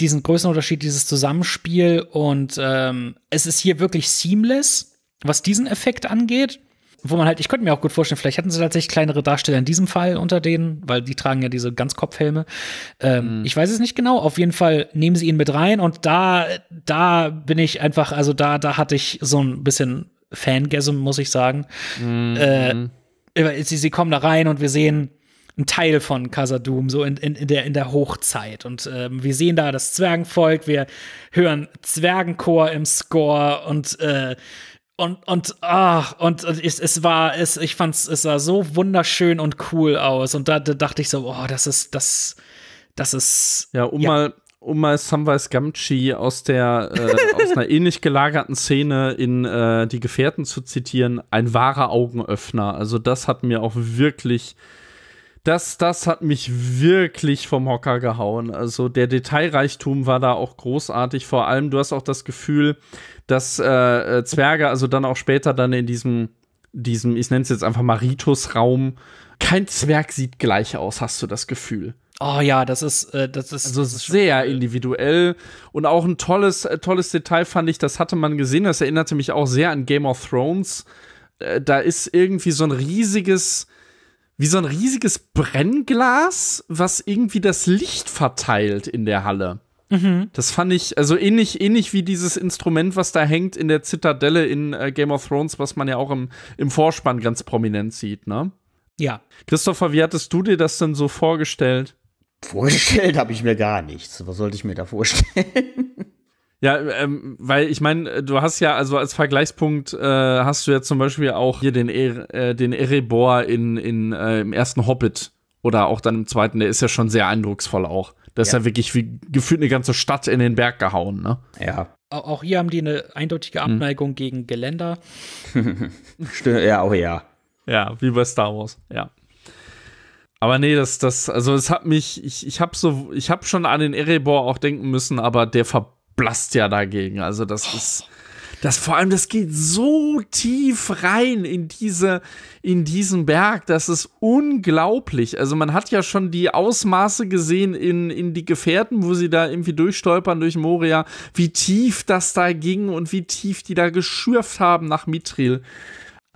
[SPEAKER 3] diesen Größenunterschied, dieses Zusammenspiel. Und ähm, es ist hier wirklich seamless, was diesen Effekt angeht. Wo man halt, ich könnte mir auch gut vorstellen, vielleicht hatten sie tatsächlich kleinere Darsteller in diesem Fall unter denen, weil die tragen ja diese Ganzkopfhelme. Ähm, Ich weiß es nicht genau. Auf jeden Fall nehmen sie ihn mit rein und da, da bin ich einfach, also da, da hatte ich so ein bisschen Fangasm, muss ich sagen. Äh, sie, sie kommen da rein und wir sehen einen Teil von Casadum, so in, in, in, der, in der Hochzeit. Und ähm, wir sehen da das Zwergenvolk, wir hören Zwergenchor im Score und äh, und und ach und, und es, es war es ich fand's es sah so wunderschön und cool aus und da, da dachte ich so oh das ist das das ist
[SPEAKER 1] Ja, um
[SPEAKER 3] Ja.
[SPEAKER 1] mal um mal Samwise Gamgee aus der äh, aus einer ähnlich gelagerten Szene in äh, die Gefährten zu zitieren, ein wahrer Augenöffner. Also das hat mir auch wirklich das, das hat mich wirklich vom Hocker gehauen. Also der Detailreichtum war da auch großartig. Vor allem, du hast auch das Gefühl, dass äh, äh, Zwerge, also dann auch später dann in diesem, diesem, ich nenne es jetzt einfach mal Ritus-Raum, kein Zwerg sieht gleich aus, hast du das Gefühl.
[SPEAKER 3] oh ja das ist äh, das ist
[SPEAKER 1] Also sehr individuell und auch ein tolles, äh, tolles Detail fand ich, das hatte man gesehen, das erinnerte mich auch sehr an Game of Thrones. Äh, da ist irgendwie so ein riesiges, wie so ein riesiges Brennglas, was irgendwie das Licht verteilt in der Halle. Das fand ich, also ähnlich, ähnlich wie dieses Instrument, was da hängt in der Zitadelle in äh, Game of Thrones, was man ja auch im, im Vorspann ganz prominent sieht, ne?
[SPEAKER 3] ja
[SPEAKER 1] Christopher, wie hattest du dir das denn so vorgestellt?
[SPEAKER 2] Vorgestellt habe ich mir gar nichts. Was sollte ich mir da vorstellen?
[SPEAKER 1] Ja, ähm, weil ich meine, du hast ja, also als Vergleichspunkt äh, hast du ja zum Beispiel auch hier den, er äh, den Erebor in, in, äh, im ersten Hobbit oder auch dann im zweiten, der ist ja schon sehr eindrucksvoll auch. Das ist
[SPEAKER 2] Ja.
[SPEAKER 1] ja wirklich wie gefühlt eine ganze Stadt in den Berg gehauen, ne?
[SPEAKER 2] ja.
[SPEAKER 3] Au- auch hier haben die eine eindeutige Abneigung gegen Geländer
[SPEAKER 2] Stimmt, ja, auch ja.
[SPEAKER 1] Ja, wie bei Star Wars, ja. Aber nee, das, das, also es hat mich, ich, ich habe so, ich habe schon an den Erebor auch denken müssen, aber der verblasst ja dagegen. Also das ist, das vor allem, das geht so tief rein in diese, in diesen Berg, das ist unglaublich. Also man hat ja schon die Ausmaße gesehen in, in die Gefährten, wo sie da irgendwie durchstolpern durch Moria, wie tief das da ging und wie tief die da geschürft haben nach Mithril.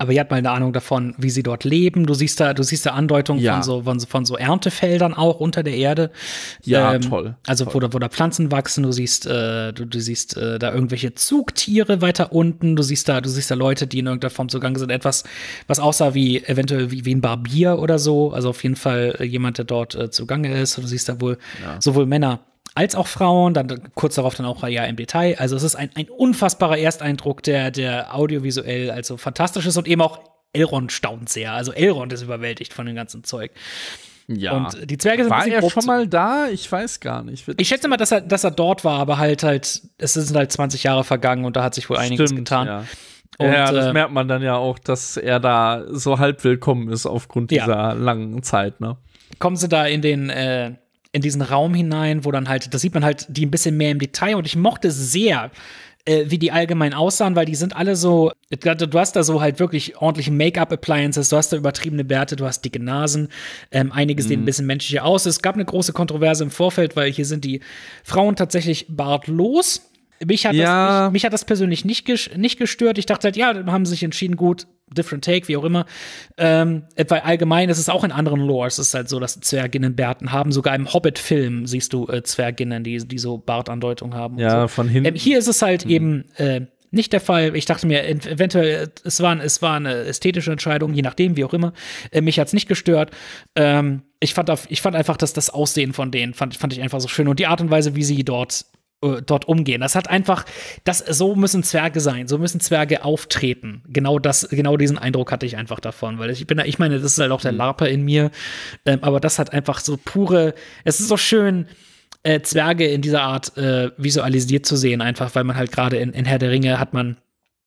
[SPEAKER 3] Aber ihr habt mal eine Ahnung davon, wie sie dort leben. Du siehst da, du siehst da Andeutungen
[SPEAKER 1] Ja.
[SPEAKER 3] von, so, von, so- von so Erntefeldern auch unter der Erde.
[SPEAKER 1] Ja, toll,
[SPEAKER 3] Also wo da, wo da Pflanzen wachsen. Du siehst, äh, du, du siehst äh, da irgendwelche Zugtiere weiter unten. Du siehst da, du siehst da Leute, die in irgendeiner Form zugange sind. Etwas, was aussah wie eventuell wie, wie ein Barbier oder so. Also auf jeden Fall äh, jemand, der dort äh, zugange ist. Du siehst da wohl sowohl Männer als auch Frauen, dann kurz darauf dann auch ja im Detail. Also es ist ein, ein unfassbarer Ersteindruck, der, der audiovisuell also fantastisch ist und eben auch Elrond staunt sehr. Also Elrond ist überwältigt von dem ganzen Zeug.
[SPEAKER 1] Ja.
[SPEAKER 3] Und die Zwerge sind
[SPEAKER 1] War er schon mal da? Ich weiß gar nicht.
[SPEAKER 3] Ich schätze mal, dass er, dass er dort war, aber halt halt, es sind halt 20 Jahre vergangen und da hat sich wohl einiges
[SPEAKER 1] Stimmt,
[SPEAKER 3] getan.
[SPEAKER 1] Ja.
[SPEAKER 3] Und,
[SPEAKER 1] ja, das
[SPEAKER 3] äh,
[SPEAKER 1] merkt man dann ja auch, dass er da so halb willkommen ist aufgrund
[SPEAKER 3] Ja.
[SPEAKER 1] dieser langen Zeit, ne?
[SPEAKER 3] kommen sie da in den äh, in diesen Raum hinein, wo dann halt, das sieht man halt die ein bisschen mehr im Detail und ich mochte sehr, äh, wie die allgemein aussahen, weil die sind alle so, du hast da so halt wirklich ordentliche Make-up-Appliances, du hast da übertriebene Bärte, du hast dicke Nasen, ähm, einige sehen ein bisschen menschlicher aus. Es gab eine große Kontroverse im Vorfeld, weil hier sind die Frauen tatsächlich bartlos. Mich hat,
[SPEAKER 1] Ja.
[SPEAKER 3] das, mich, mich hat das persönlich nicht, nicht gestört. Ich dachte halt, ja, dann haben sie sich entschieden, gut, different take, wie auch immer. Ähm, etwa allgemein ist es auch in anderen Lores, es ist halt so, dass Zwerginnen Bärten haben. Sogar im Hobbit-Film siehst du äh, Zwerginnen, die, die so Bartandeutungen haben.
[SPEAKER 1] Ja,
[SPEAKER 3] so.
[SPEAKER 1] von hinten.
[SPEAKER 3] Ähm, hier ist es halt mhm. eben äh, nicht der Fall. Ich dachte mir, eventuell, es war, es war eine ästhetische Entscheidung, je nachdem, wie auch immer. Äh, mich hat's nicht gestört. Ähm, ich, fand auf, ich fand einfach, dass das Aussehen von denen fand, fand ich einfach so schön. Und die Art und Weise, wie sie dort äh, dort umgehen. Das hat einfach, das, so müssen Zwerge sein, so müssen Zwerge auftreten. Genau das, genau diesen Eindruck hatte ich einfach davon, weil ich bin da, ich meine, das ist halt auch der mhm. Larper in mir, ähm, aber das hat einfach so pure, es ist so schön, äh, Zwerge in dieser Art äh, visualisiert zu sehen, einfach weil man halt gerade in, in Herr der Ringe hat man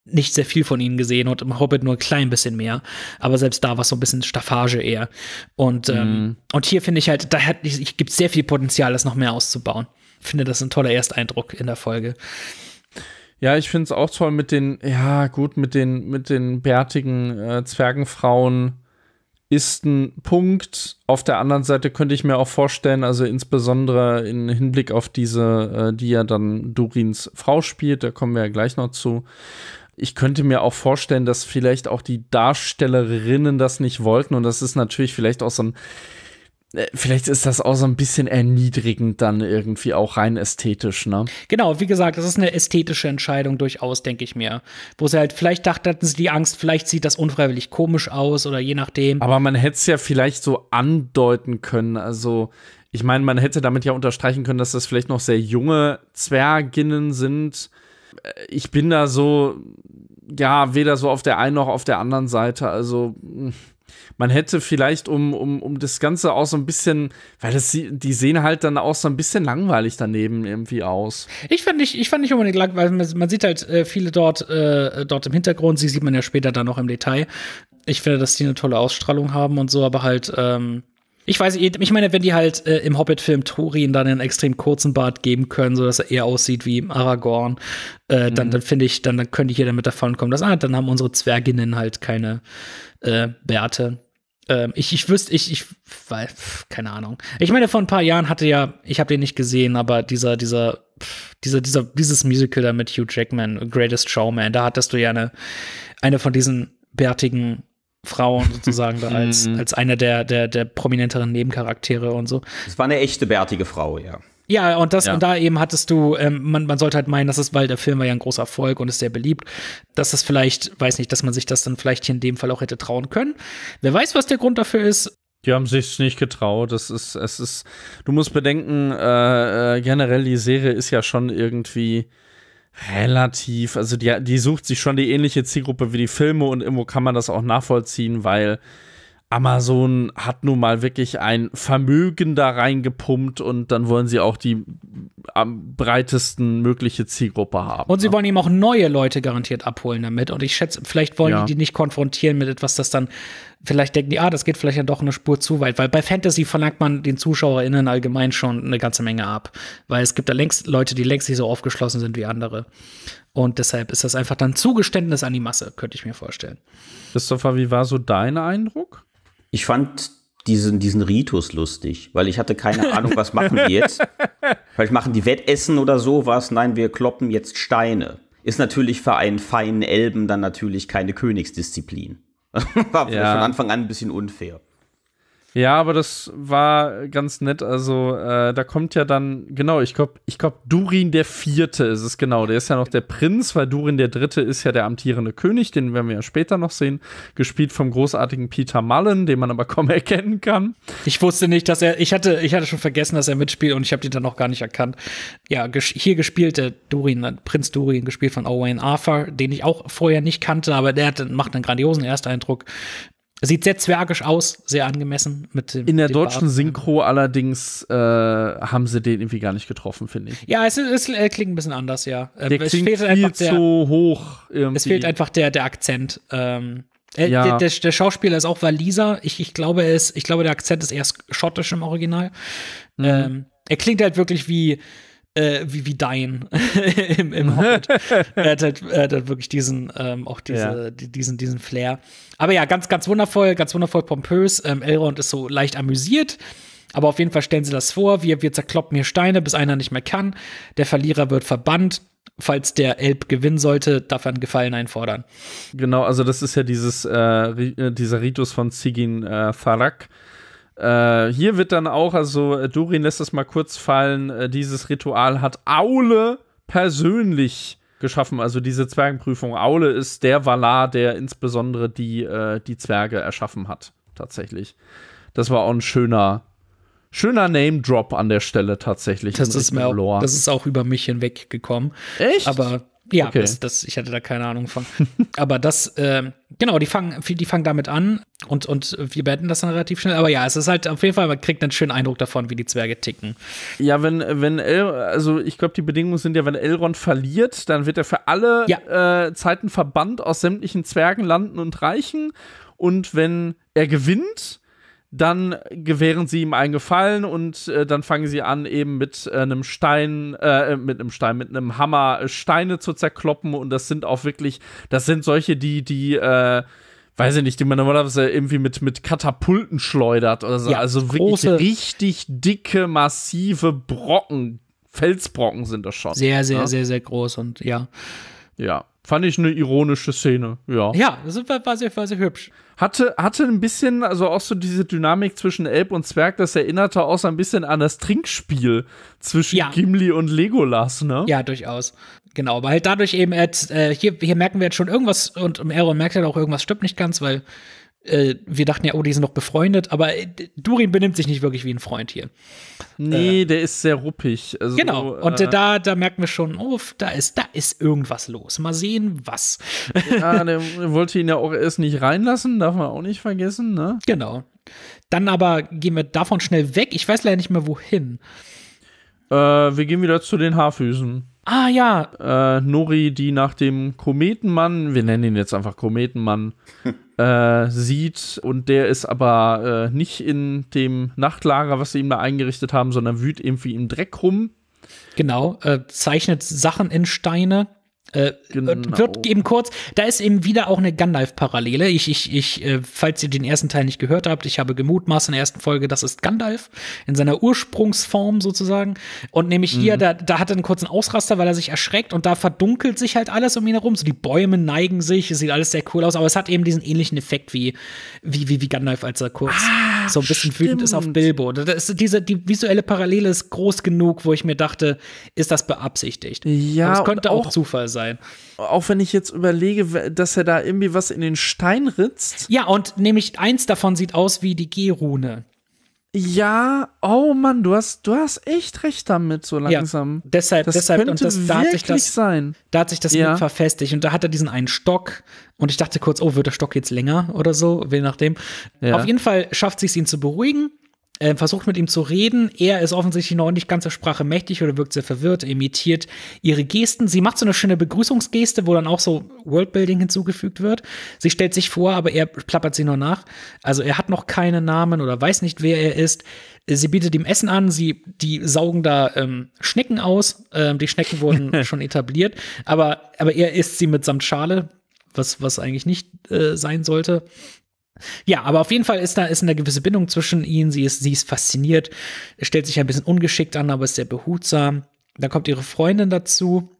[SPEAKER 3] nicht sehr viel von ihnen gesehen und im Hobbit nur ein klein bisschen mehr. Aber selbst da war es so ein bisschen Staffage eher. Und, ähm, mm. und hier finde ich halt, da hat, ich, ich gibt sehr viel Potenzial, das noch mehr auszubauen finde das ein toller Ersteindruck in der Folge.
[SPEAKER 1] Ja, ich finde es auch toll mit den, ja, gut, mit den, mit den bärtigen äh, Zwergenfrauen ist ein Punkt. Auf der anderen Seite könnte ich mir auch vorstellen, also insbesondere im Hinblick auf diese, äh, die ja dann Durins Frau spielt, da kommen wir ja gleich noch zu. Ich könnte mir auch vorstellen, dass vielleicht auch die Darstellerinnen das nicht wollten und das ist natürlich vielleicht auch so ein vielleicht ist das auch so ein bisschen erniedrigend dann irgendwie auch rein ästhetisch, ne?
[SPEAKER 3] Genau, wie gesagt, das ist eine ästhetische Entscheidung durchaus, denke ich mir. Wo sie halt, vielleicht dachten, hatten sie die Angst, vielleicht sieht das unfreiwillig komisch aus oder je nachdem.
[SPEAKER 1] Aber man hätte es ja vielleicht so andeuten können. Also, ich meine, man hätte damit ja unterstreichen können, dass das vielleicht noch sehr junge Zwerginnen sind. Äh, ich bin da so, ja, weder so auf der einen noch auf der anderen Seite. Also, hm man hätte vielleicht, um, um, um das Ganze auch so ein bisschen, weil das, die sehen halt dann auch so ein bisschen langweilig daneben irgendwie aus.
[SPEAKER 3] Ich fand nicht, ich fand nicht unbedingt langweilig, man sieht halt äh, viele dort, äh, dort im Hintergrund, sie sieht man ja später dann noch im Detail. Ich finde, dass die eine tolle Ausstrahlung haben und so, aber halt, ähm, ich weiß, ich meine, wenn die halt äh, im Hobbit-Film Thorin dann einen extrem kurzen Bart geben können, so dass er eher aussieht wie Aragorn, äh, mhm. dann, dann finde ich, dann, dann könnte ich hier damit davon kommen, dass ah, dann haben unsere Zwerginnen halt keine äh, Bärte. Ähm, ich, ich wüsste, ich, ich, weil, keine Ahnung. Ich meine, vor ein paar Jahren hatte ja, ich habe den nicht gesehen, aber dieser, dieser, dieser, dieser, dieses Musical da mit Hugh Jackman, Greatest Showman, da hattest du ja eine, eine von diesen bärtigen Frauen sozusagen da als, mhm. als eine der, der, der prominenteren Nebencharaktere und so.
[SPEAKER 2] Es war eine echte bärtige Frau, ja.
[SPEAKER 3] Ja, und das, ja. und da eben hattest du, ähm, man, man sollte halt meinen, dass es, weil der Film war ja ein großer Erfolg und ist sehr beliebt, dass das vielleicht, weiß nicht, dass man sich das dann vielleicht hier in dem Fall auch hätte trauen können. Wer weiß, was der Grund dafür ist.
[SPEAKER 1] Die haben sich nicht getraut. Das ist, es ist, du musst bedenken, äh, äh, generell die Serie ist ja schon irgendwie relativ, also die, die sucht sich schon die ähnliche Zielgruppe wie die Filme und irgendwo kann man das auch nachvollziehen, weil Amazon hat nun mal wirklich ein Vermögen da reingepumpt und dann wollen sie auch die am breitesten mögliche Zielgruppe haben.
[SPEAKER 3] Und sie ne? wollen eben auch neue Leute garantiert abholen damit. Und ich schätze, vielleicht wollen ja. die die nicht konfrontieren mit etwas, das dann, vielleicht denken die, ah, das geht vielleicht ja doch eine Spur zu weit. Weil bei Fantasy verlangt man den ZuschauerInnen allgemein schon eine ganze Menge ab. Weil es gibt da längst Leute, die längst nicht so aufgeschlossen sind wie andere. Und deshalb ist das einfach dann Zugeständnis an die Masse, könnte ich mir vorstellen.
[SPEAKER 1] Christopher, wie war so dein Eindruck?
[SPEAKER 2] Ich fand diesen, diesen Ritus lustig, weil ich hatte keine Ahnung, was machen die jetzt. Vielleicht machen die Wettessen oder sowas. Nein, wir kloppen jetzt Steine. Ist natürlich für einen feinen Elben dann natürlich keine Königsdisziplin. War ja. von Anfang an ein bisschen unfair.
[SPEAKER 1] Ja, aber das war ganz nett. Also, äh, da kommt ja dann, genau, ich glaube, ich glaub, Durin der Vierte ist es genau. Der ist ja noch der Prinz, weil Durin der Dritte ist ja der amtierende König, den werden wir ja später noch sehen. Gespielt vom großartigen Peter Mullen, den man aber kaum erkennen kann.
[SPEAKER 3] Ich wusste nicht, dass er, ich hatte, ich hatte schon vergessen, dass er mitspielt und ich habe den dann noch gar nicht erkannt. Ja, ges hier gespielt der Durin, Prinz Durin, gespielt von Owain Arthur, den ich auch vorher nicht kannte, aber der hat, macht einen grandiosen Ersteindruck. Sieht sehr zwergisch aus, sehr angemessen mit dem.
[SPEAKER 1] In der deutschen Bart. Synchro allerdings äh, haben sie den irgendwie gar nicht getroffen, finde ich.
[SPEAKER 3] Ja, es, es, es, klingt ein bisschen anders, ja.
[SPEAKER 1] Ähm, der es klingt fehlt viel der, zu hoch.
[SPEAKER 3] Irgendwie. Es fehlt einfach der, der Akzent. Ähm, äh, ja. der, der, der, Schauspieler ist auch Waliser. Ich, ich, glaube, es, ich glaube, der Akzent ist eher schottisch im Original. Mhm. Ähm, er klingt halt wirklich wie äh, wie, wie Dein im, im Hobbit. er, hat halt, er hat halt wirklich diesen, ähm, auch diese, ja. die, diesen, diesen Flair. Aber ja, ganz, ganz wundervoll, ganz wundervoll pompös. Ähm, Elrond ist so leicht amüsiert. Aber auf jeden Fall stellen sie das vor. Wir, wir zerkloppen hier Steine, bis einer nicht mehr kann. Der Verlierer wird verbannt. Falls der Elb gewinnen sollte, darf er einen Gefallen einfordern.
[SPEAKER 1] Genau, also das ist ja dieses, äh, dieser Ritus von Sigin äh, Farak. Äh, hier wird dann auch, also äh, Durin lässt es mal kurz fallen, äh, dieses Ritual hat Aule persönlich geschaffen, also diese Zwergenprüfung. Aule ist der Valar, der insbesondere die, äh, die Zwerge erschaffen hat, tatsächlich. Das war auch ein schöner, schöner Name-Drop an der Stelle tatsächlich.
[SPEAKER 3] Das ist, mir auch, das ist auch über mich hinweggekommen.
[SPEAKER 1] Echt?
[SPEAKER 3] Aber ja, okay. das, das, ich hatte da keine Ahnung von. Aber das, äh, genau, die fangen, die fangen damit an und, und wir beenden das dann relativ schnell. Aber ja, es ist halt auf jeden Fall, man kriegt einen schönen Eindruck davon, wie die Zwerge ticken.
[SPEAKER 1] Ja, wenn, wenn El, also ich glaube, die Bedingungen sind ja, wenn Elrond verliert, dann wird er für alle ja. äh, Zeiten verbannt aus sämtlichen Zwergenlanden und Reichen. Und wenn er gewinnt, dann gewähren sie ihm einen Gefallen und äh, dann fangen sie an, eben mit äh, einem Stein, äh, mit einem Stein, mit einem Hammer äh, Steine zu zerkloppen. Und das sind auch wirklich, das sind solche, die, die, äh, weiß ich nicht, die man normalerweise irgendwie mit, mit Katapulten schleudert oder so. Ja, also wirklich richtig dicke, massive Brocken, Felsbrocken sind das schon.
[SPEAKER 3] Sehr, sehr, ja? sehr, sehr groß und ja.
[SPEAKER 1] Ja, fand ich eine ironische Szene, ja.
[SPEAKER 3] Ja, das war sehr, war sehr hübsch.
[SPEAKER 1] Hatte, hatte ein bisschen, also auch so diese Dynamik zwischen Elb und Zwerg, das erinnerte auch so ein bisschen an das Trinkspiel zwischen ja. Gimli und Legolas, ne?
[SPEAKER 3] Ja, durchaus. Genau, weil halt dadurch eben, jetzt, äh, hier, hier merken wir jetzt schon irgendwas und Aaron merkt halt auch, irgendwas stimmt nicht ganz, weil äh, wir dachten ja, oh, die sind noch befreundet, aber äh, Durin benimmt sich nicht wirklich wie ein Freund hier.
[SPEAKER 1] Nee, äh, der ist sehr ruppig.
[SPEAKER 3] Also, genau, und äh, da, da merken wir schon, oh, da ist, da ist irgendwas los. Mal sehen, was.
[SPEAKER 1] Ja, der wollte ihn ja auch erst nicht reinlassen, darf man auch nicht vergessen, ne?
[SPEAKER 3] Genau. Dann aber gehen wir davon schnell weg. Ich weiß leider nicht mehr, wohin.
[SPEAKER 1] Äh, wir gehen wieder zu den Haarfüßen.
[SPEAKER 3] Ah ja.
[SPEAKER 1] Äh, Nori, die nach dem Kometenmann, wir nennen ihn jetzt einfach Kometenmann, äh, sieht. Und der ist aber äh, nicht in dem Nachtlager, was sie ihm da eingerichtet haben, sondern wühlt irgendwie im Dreck rum.
[SPEAKER 3] Genau, äh, zeichnet Sachen in Steine. Äh, genau. Wird eben kurz, da ist eben wieder auch eine Gandalf-Parallele. Ich, ich, ich, äh, falls ihr den ersten Teil nicht gehört habt, ich habe gemutmaßt in der ersten Folge, das ist Gandalf in seiner Ursprungsform sozusagen. Und nämlich mhm. hier, da, da hat er einen kurzen Ausraster, weil er sich erschreckt und da verdunkelt sich halt alles um ihn herum. So die Bäume neigen sich, es sieht alles sehr cool aus, aber es hat eben diesen ähnlichen Effekt wie, wie, wie, wie Gandalf, als er kurz ah, so ein bisschen stimmt. wütend ist auf Bilbo. Das ist diese, die visuelle Parallele ist groß genug, wo ich mir dachte, ist das beabsichtigt?
[SPEAKER 1] Ja.
[SPEAKER 3] Aber es könnte auch, auch Zufall sein sein.
[SPEAKER 1] Auch wenn ich jetzt überlege, dass er da irgendwie was in den Stein ritzt.
[SPEAKER 3] Ja, und nämlich eins davon sieht aus wie die G-Rune.
[SPEAKER 1] Ja, oh Mann, du hast, du hast echt recht damit, so langsam.
[SPEAKER 3] Ja, deshalb,
[SPEAKER 1] das
[SPEAKER 3] deshalb,
[SPEAKER 1] und das, da hat sich das,
[SPEAKER 3] sein. Da hat sich das ja. verfestigt und da hat er diesen einen Stock und ich dachte kurz, oh, wird der Stock jetzt länger oder so, je nachdem. Ja. Auf jeden Fall schafft es sich, ihn zu beruhigen äh, versucht mit ihm zu reden. Er ist offensichtlich noch nicht ganz der Sprache mächtig oder wirkt sehr verwirrt, imitiert ihre Gesten. Sie macht so eine schöne Begrüßungsgeste, wo dann auch so Worldbuilding hinzugefügt wird. Sie stellt sich vor, aber er plappert sie nur nach. Also er hat noch keinen Namen oder weiß nicht, wer er ist. Sie bietet ihm Essen an, sie, die saugen da ähm, Schnecken aus. Ähm, die Schnecken wurden schon etabliert, aber, aber er isst sie mitsamt Schale, was, was eigentlich nicht äh, sein sollte. Ja, aber auf jeden Fall ist da ist eine gewisse Bindung zwischen ihnen. Sie ist, sie ist fasziniert, stellt sich ein bisschen ungeschickt an, aber ist sehr behutsam. Dann kommt ihre Freundin dazu.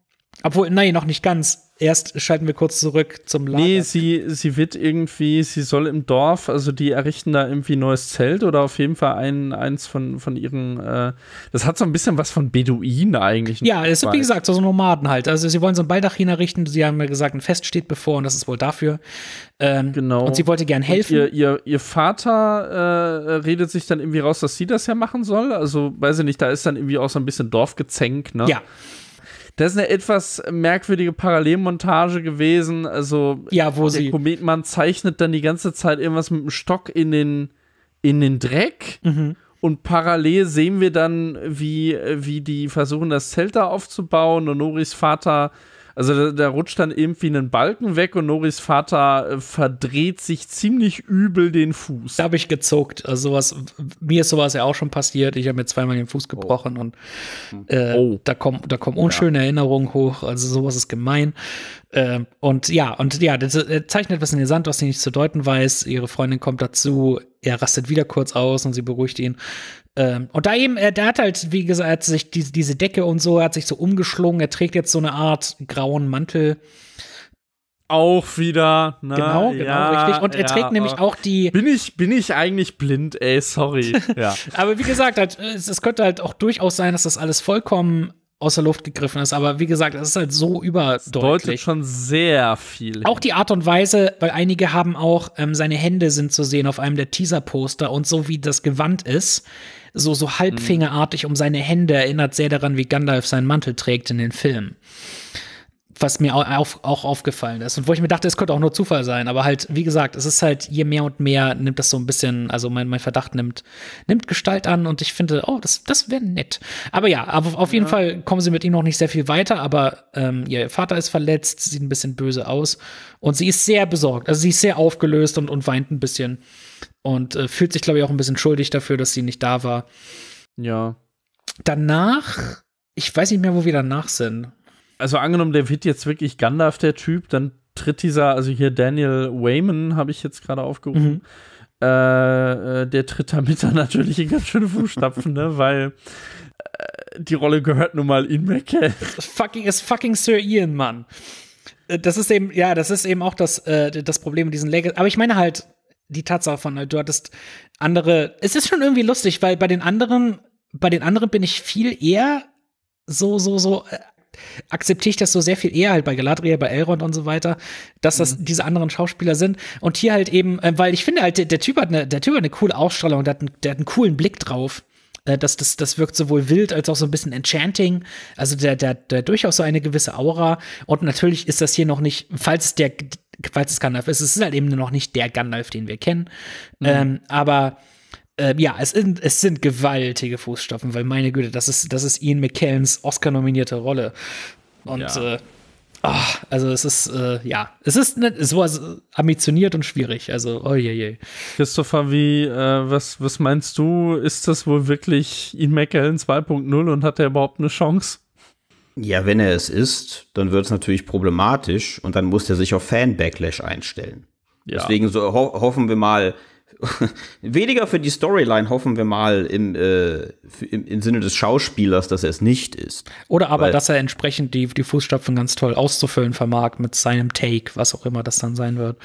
[SPEAKER 3] Obwohl, nein, noch nicht ganz erst schalten wir kurz zurück zum Lager.
[SPEAKER 1] Nee, sie, sie wird irgendwie, sie soll im Dorf, also die errichten da irgendwie ein neues Zelt oder auf jeden Fall ein, eins von, von ihren, äh, das hat so ein bisschen was von Beduinen eigentlich.
[SPEAKER 3] Ja, es ist wie gesagt so Nomaden halt. Also sie wollen so ein Baldachin errichten, sie haben mir gesagt, ein Fest steht bevor und das ist wohl dafür. Ähm, genau. Und sie wollte gern helfen.
[SPEAKER 1] Ihr, ihr, ihr, Vater äh, redet sich dann irgendwie raus, dass sie das ja machen soll. Also, weiß ich nicht, da ist dann irgendwie auch so ein bisschen Dorfgezänk, ne?
[SPEAKER 3] Ja.
[SPEAKER 1] Das ist eine etwas merkwürdige Parallelmontage gewesen. Also,
[SPEAKER 3] ja, wo
[SPEAKER 1] der
[SPEAKER 3] sie.
[SPEAKER 1] Kometmann zeichnet dann die ganze Zeit irgendwas mit dem Stock in den, in den Dreck.
[SPEAKER 3] Mhm.
[SPEAKER 1] Und parallel sehen wir dann, wie, wie die versuchen, das Zelt da aufzubauen. Und Noris Vater also da, da, rutscht dann irgendwie ein Balken weg und Noris Vater äh, verdreht sich ziemlich übel den Fuß.
[SPEAKER 3] Da habe ich gezuckt. Also sowas, mir ist sowas ja auch schon passiert. Ich habe mir zweimal den Fuß gebrochen oh. und äh, oh. da kommen da kommen unschöne ja. Erinnerungen hoch. Also sowas ist gemein. Äh, und ja, und ja, das, das zeichnet was in den Sand, was sie nicht zu deuten weiß. Ihre Freundin kommt dazu. er rastet wieder kurz aus und sie beruhigt ihn. Ähm, und da eben, er, der hat halt, wie gesagt, sich diese, diese Decke und so, er hat sich so umgeschlungen, er trägt jetzt so eine Art grauen Mantel.
[SPEAKER 1] Auch wieder, ne?
[SPEAKER 3] Genau, genau,
[SPEAKER 1] ja,
[SPEAKER 3] richtig. Und er
[SPEAKER 1] ja,
[SPEAKER 3] trägt nämlich auch die.
[SPEAKER 1] Bin ich, bin ich eigentlich blind, ey, sorry. ja.
[SPEAKER 3] Aber wie gesagt, halt, es, es könnte halt auch durchaus sein, dass das alles vollkommen aus der Luft gegriffen ist. Aber wie gesagt, es ist halt so
[SPEAKER 1] Deutet
[SPEAKER 3] überdeutlich.
[SPEAKER 1] schon sehr viel.
[SPEAKER 3] Auch die Art und Weise, weil einige haben auch, ähm, seine Hände sind zu sehen auf einem der Teaser-Poster und so wie das Gewand ist, so, so halbfingerartig um seine Hände, erinnert sehr daran, wie Gandalf seinen Mantel trägt in den Filmen. Was mir au- auf, auch aufgefallen ist. Und wo ich mir dachte, es könnte auch nur Zufall sein. Aber halt, wie gesagt, es ist halt, je mehr und mehr nimmt das so ein bisschen, also mein, mein Verdacht nimmt, nimmt Gestalt an und ich finde, oh, das, das wäre nett. Aber ja, aber auf jeden Fall kommen sie mit ihm noch nicht sehr viel weiter, aber ähm, ihr Vater ist verletzt, sieht ein bisschen böse aus und sie ist sehr besorgt. Also sie ist sehr aufgelöst und, und weint ein bisschen und äh, fühlt sich, glaube ich, auch ein bisschen schuldig dafür, dass sie nicht da war.
[SPEAKER 1] ja.
[SPEAKER 3] Danach, ich weiß nicht mehr, wo wir danach sind.
[SPEAKER 1] Also angenommen, der wird jetzt wirklich Gandalf, der Typ, dann tritt dieser, also hier Daniel Wayman, habe ich jetzt gerade aufgerufen, äh, äh, der tritt damit dann natürlich in ganz schöne Fußstapfen, ne, weil äh, die Rolle gehört nun mal in McKellen.
[SPEAKER 3] fucking ist fucking Sir Ian, Mann. Äh, Das ist eben, ja, das ist eben auch das, äh, das Problem mit diesen Legacy. Aber ich meine halt die Tatsache von, äh, du hattest andere. Es ist schon irgendwie lustig, weil bei den anderen, bei den anderen bin ich viel eher so, so, so. Akzeptiere ich das so sehr viel eher halt bei Galadriel, bei Elrond und so weiter, dass das diese anderen Schauspieler sind und hier halt eben, äh, weil ich finde halt der, der Typ hat eine, der Typ hat eine coole Ausstrahlung, der hat, einen, der hat einen coolen Blick drauf. Äh, Das, das, das wirkt sowohl wild als auch so ein bisschen enchanting. Also der, der, der hat durchaus so eine gewisse Aura. Und natürlich ist das hier noch nicht, falls es der, falls es Gandalf ist, es ist halt eben noch nicht der Gandalf, den wir kennen. Ähm, aber äh, ja, es sind, es sind gewaltige Fußstapfen, weil meine Güte, das ist, das ist Ian McKellens Oscar-nominierte Rolle. Und
[SPEAKER 1] Ja.
[SPEAKER 3] äh, ah, also es ist, äh, ja, es ist ne, sowas ambitioniert und schwierig. Also, oh je, je.
[SPEAKER 1] Christopher, wie, äh, was, was meinst du? Ist das wohl wirklich Ian McKellen 2.0 und hat er überhaupt eine Chance?
[SPEAKER 2] Ja, wenn er es ist, dann wird es natürlich problematisch und dann muss er sich auf Fan-Backlash einstellen.
[SPEAKER 1] Ja.
[SPEAKER 2] Deswegen so ho hoffen wir mal, weniger für die Storyline hoffen wir mal im, äh, im, im Sinne des Schauspielers, dass er es nicht ist.
[SPEAKER 3] Oder aber,
[SPEAKER 2] Weil-
[SPEAKER 3] dass er entsprechend die, die Fußstapfen ganz toll auszufüllen vermag mit seinem Take, was auch immer das dann sein wird.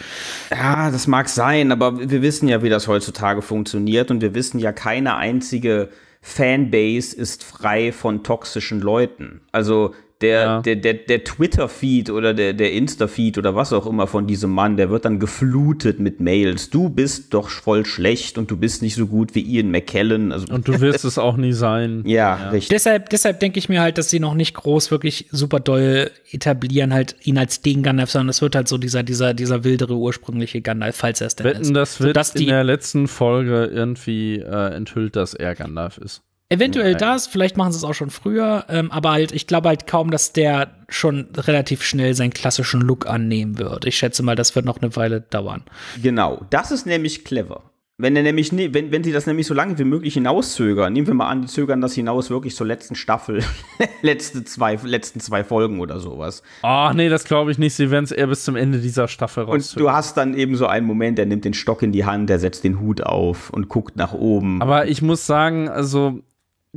[SPEAKER 2] Ja, das mag sein, aber wir wissen ja, wie das heutzutage funktioniert und wir wissen ja, keine einzige Fanbase ist frei von toxischen Leuten. Also der,
[SPEAKER 1] Ja.
[SPEAKER 2] der, der, der Twitter-Feed oder der, der Insta-Feed oder was auch immer von diesem Mann, der wird dann geflutet mit Mails. Du bist doch voll schlecht und du bist nicht so gut wie Ian McKellen. Also,
[SPEAKER 1] Und du wirst es auch nie sein.
[SPEAKER 2] ja, richtig.
[SPEAKER 3] Deshalb, deshalb denke ich mir halt, dass sie noch nicht groß wirklich super doll etablieren, halt ihn als den Gandalf, sondern es wird halt so dieser, dieser, dieser wildere ursprüngliche Gandalf, falls er es denn ist.
[SPEAKER 1] Wetten, das wird
[SPEAKER 3] Sodass
[SPEAKER 1] in der letzten Folge irgendwie äh, enthüllt, dass er Gandalf ist.
[SPEAKER 3] Eventuell
[SPEAKER 1] Nein.
[SPEAKER 3] das, vielleicht machen sie es auch schon früher, ähm, aber halt, ich glaube halt kaum, dass der schon relativ schnell seinen klassischen Look annehmen wird. Ich schätze mal, das wird noch eine Weile dauern.
[SPEAKER 2] Genau, das ist nämlich clever. Wenn er nämlich nie, wenn, wenn sie das nämlich so lange wie möglich hinauszögern, nehmen wir mal an, die zögern das hinaus wirklich zur letzten Staffel, letzte zwei, letzten zwei Folgen oder sowas.
[SPEAKER 1] Ach nee, das glaube ich nicht. Sie werden es eher bis zum Ende dieser Staffel
[SPEAKER 2] Und
[SPEAKER 1] rauszögern.
[SPEAKER 2] du hast dann eben so einen Moment, der nimmt den Stock in die Hand, der setzt den Hut auf und guckt nach oben.
[SPEAKER 1] Aber ich muss sagen, also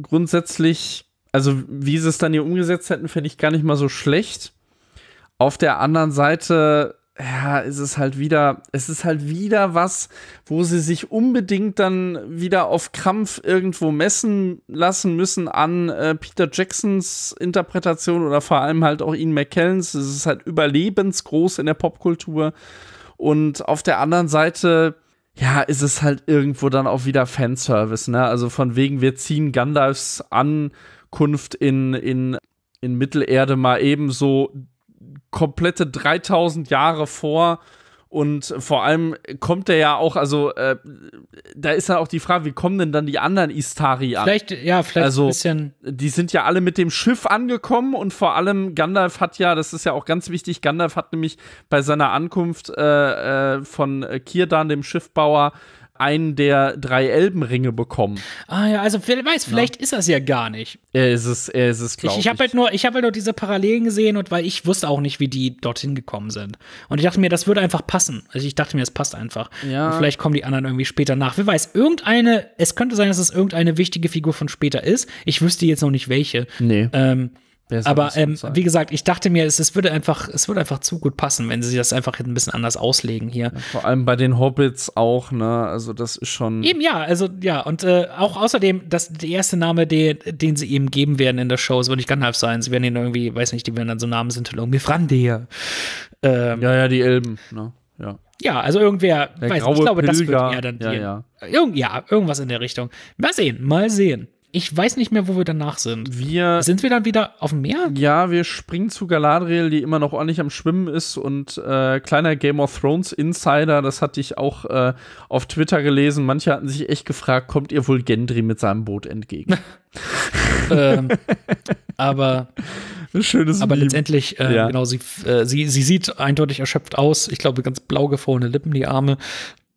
[SPEAKER 1] grundsätzlich, also wie sie es dann hier umgesetzt hätten, finde ich gar nicht mal so schlecht. Auf der anderen Seite, ja, ist es halt wieder, es ist halt wieder was, wo sie sich unbedingt dann wieder auf Krampf irgendwo messen lassen müssen an äh, Peter Jacksons Interpretation oder vor allem halt auch Ian McKellens. Es ist halt überlebensgroß in der Popkultur. Und auf der anderen Seite, ja, ist es halt irgendwo dann auch wieder Fanservice, ne? Also von wegen, wir ziehen Gandalfs Ankunft in, in, in Mittelerde mal eben so komplette 3000 Jahre vor. Und vor allem kommt der ja auch, also äh, da ist ja auch die Frage, wie kommen denn dann die anderen Istari an?
[SPEAKER 3] Vielleicht, ja, vielleicht
[SPEAKER 1] Also-
[SPEAKER 3] ein bisschen.
[SPEAKER 1] die sind ja alle mit dem Schiff angekommen und vor allem Gandalf hat ja, das ist ja auch ganz wichtig, Gandalf hat nämlich bei seiner Ankunft äh, äh, von Kirdan, dem Schiffbauer, einen der drei Elbenringe bekommen.
[SPEAKER 3] Ah ja, also wer weiß, vielleicht ja. ist das ja gar nicht.
[SPEAKER 1] Er ist es, er ist es,
[SPEAKER 3] glaube ich. Ich, ich habe halt nur, ich habe halt nur diese Parallelen gesehen und weil ich wusste auch nicht, wie die dorthin gekommen sind. Und ich dachte mir, das würde einfach passen. Also ich dachte mir, es passt einfach.
[SPEAKER 1] Ja.
[SPEAKER 3] Und vielleicht kommen die anderen irgendwie später nach. Wer weiß, irgendeine, es könnte sein, dass es irgendeine wichtige Figur von später ist. Ich wüsste jetzt noch nicht welche.
[SPEAKER 1] Nee.
[SPEAKER 3] Ähm, aber ähm, wie gesagt, ich dachte mir, es, es, würde einfach, es würde einfach zu gut passen, wenn sie das einfach ein bisschen anders auslegen hier. Ja,
[SPEAKER 1] vor allem bei den Hobbits auch, ne? Also das ist schon.
[SPEAKER 3] Eben ja, also ja, und äh, auch außerdem, das, der erste Name, den, den sie ihm geben werden in der Show, es wird nicht Gandalf sein. Sie werden ihn irgendwie, weiß nicht, die werden dann so Namen sind, irgendwie Frandir.
[SPEAKER 1] Ähm, ja, ja, die Elben, ne? Ja.
[SPEAKER 3] Ja, also irgendwer,
[SPEAKER 1] der weiß nicht, ich glaube, Pilger. das wird
[SPEAKER 3] er dann
[SPEAKER 1] ja, ja.
[SPEAKER 3] Irgend, ja, irgendwas in der Richtung. Mal sehen, mal sehen. Ich weiß nicht mehr, wo wir danach sind.
[SPEAKER 1] Wir
[SPEAKER 3] sind wir dann wieder auf dem Meer?
[SPEAKER 1] Ja, wir springen zu Galadriel, die immer noch ordentlich am Schwimmen ist und äh, kleiner Game of Thrones Insider, das hatte ich auch äh, auf Twitter gelesen. Manche hatten sich echt gefragt, kommt ihr wohl Gendry mit seinem Boot entgegen?
[SPEAKER 3] ähm, aber
[SPEAKER 1] Schönes
[SPEAKER 3] aber letztendlich, äh, ja. genau, sie, äh, sie, sie sieht eindeutig erschöpft aus. Ich glaube, ganz blau gefrorene Lippen, die Arme.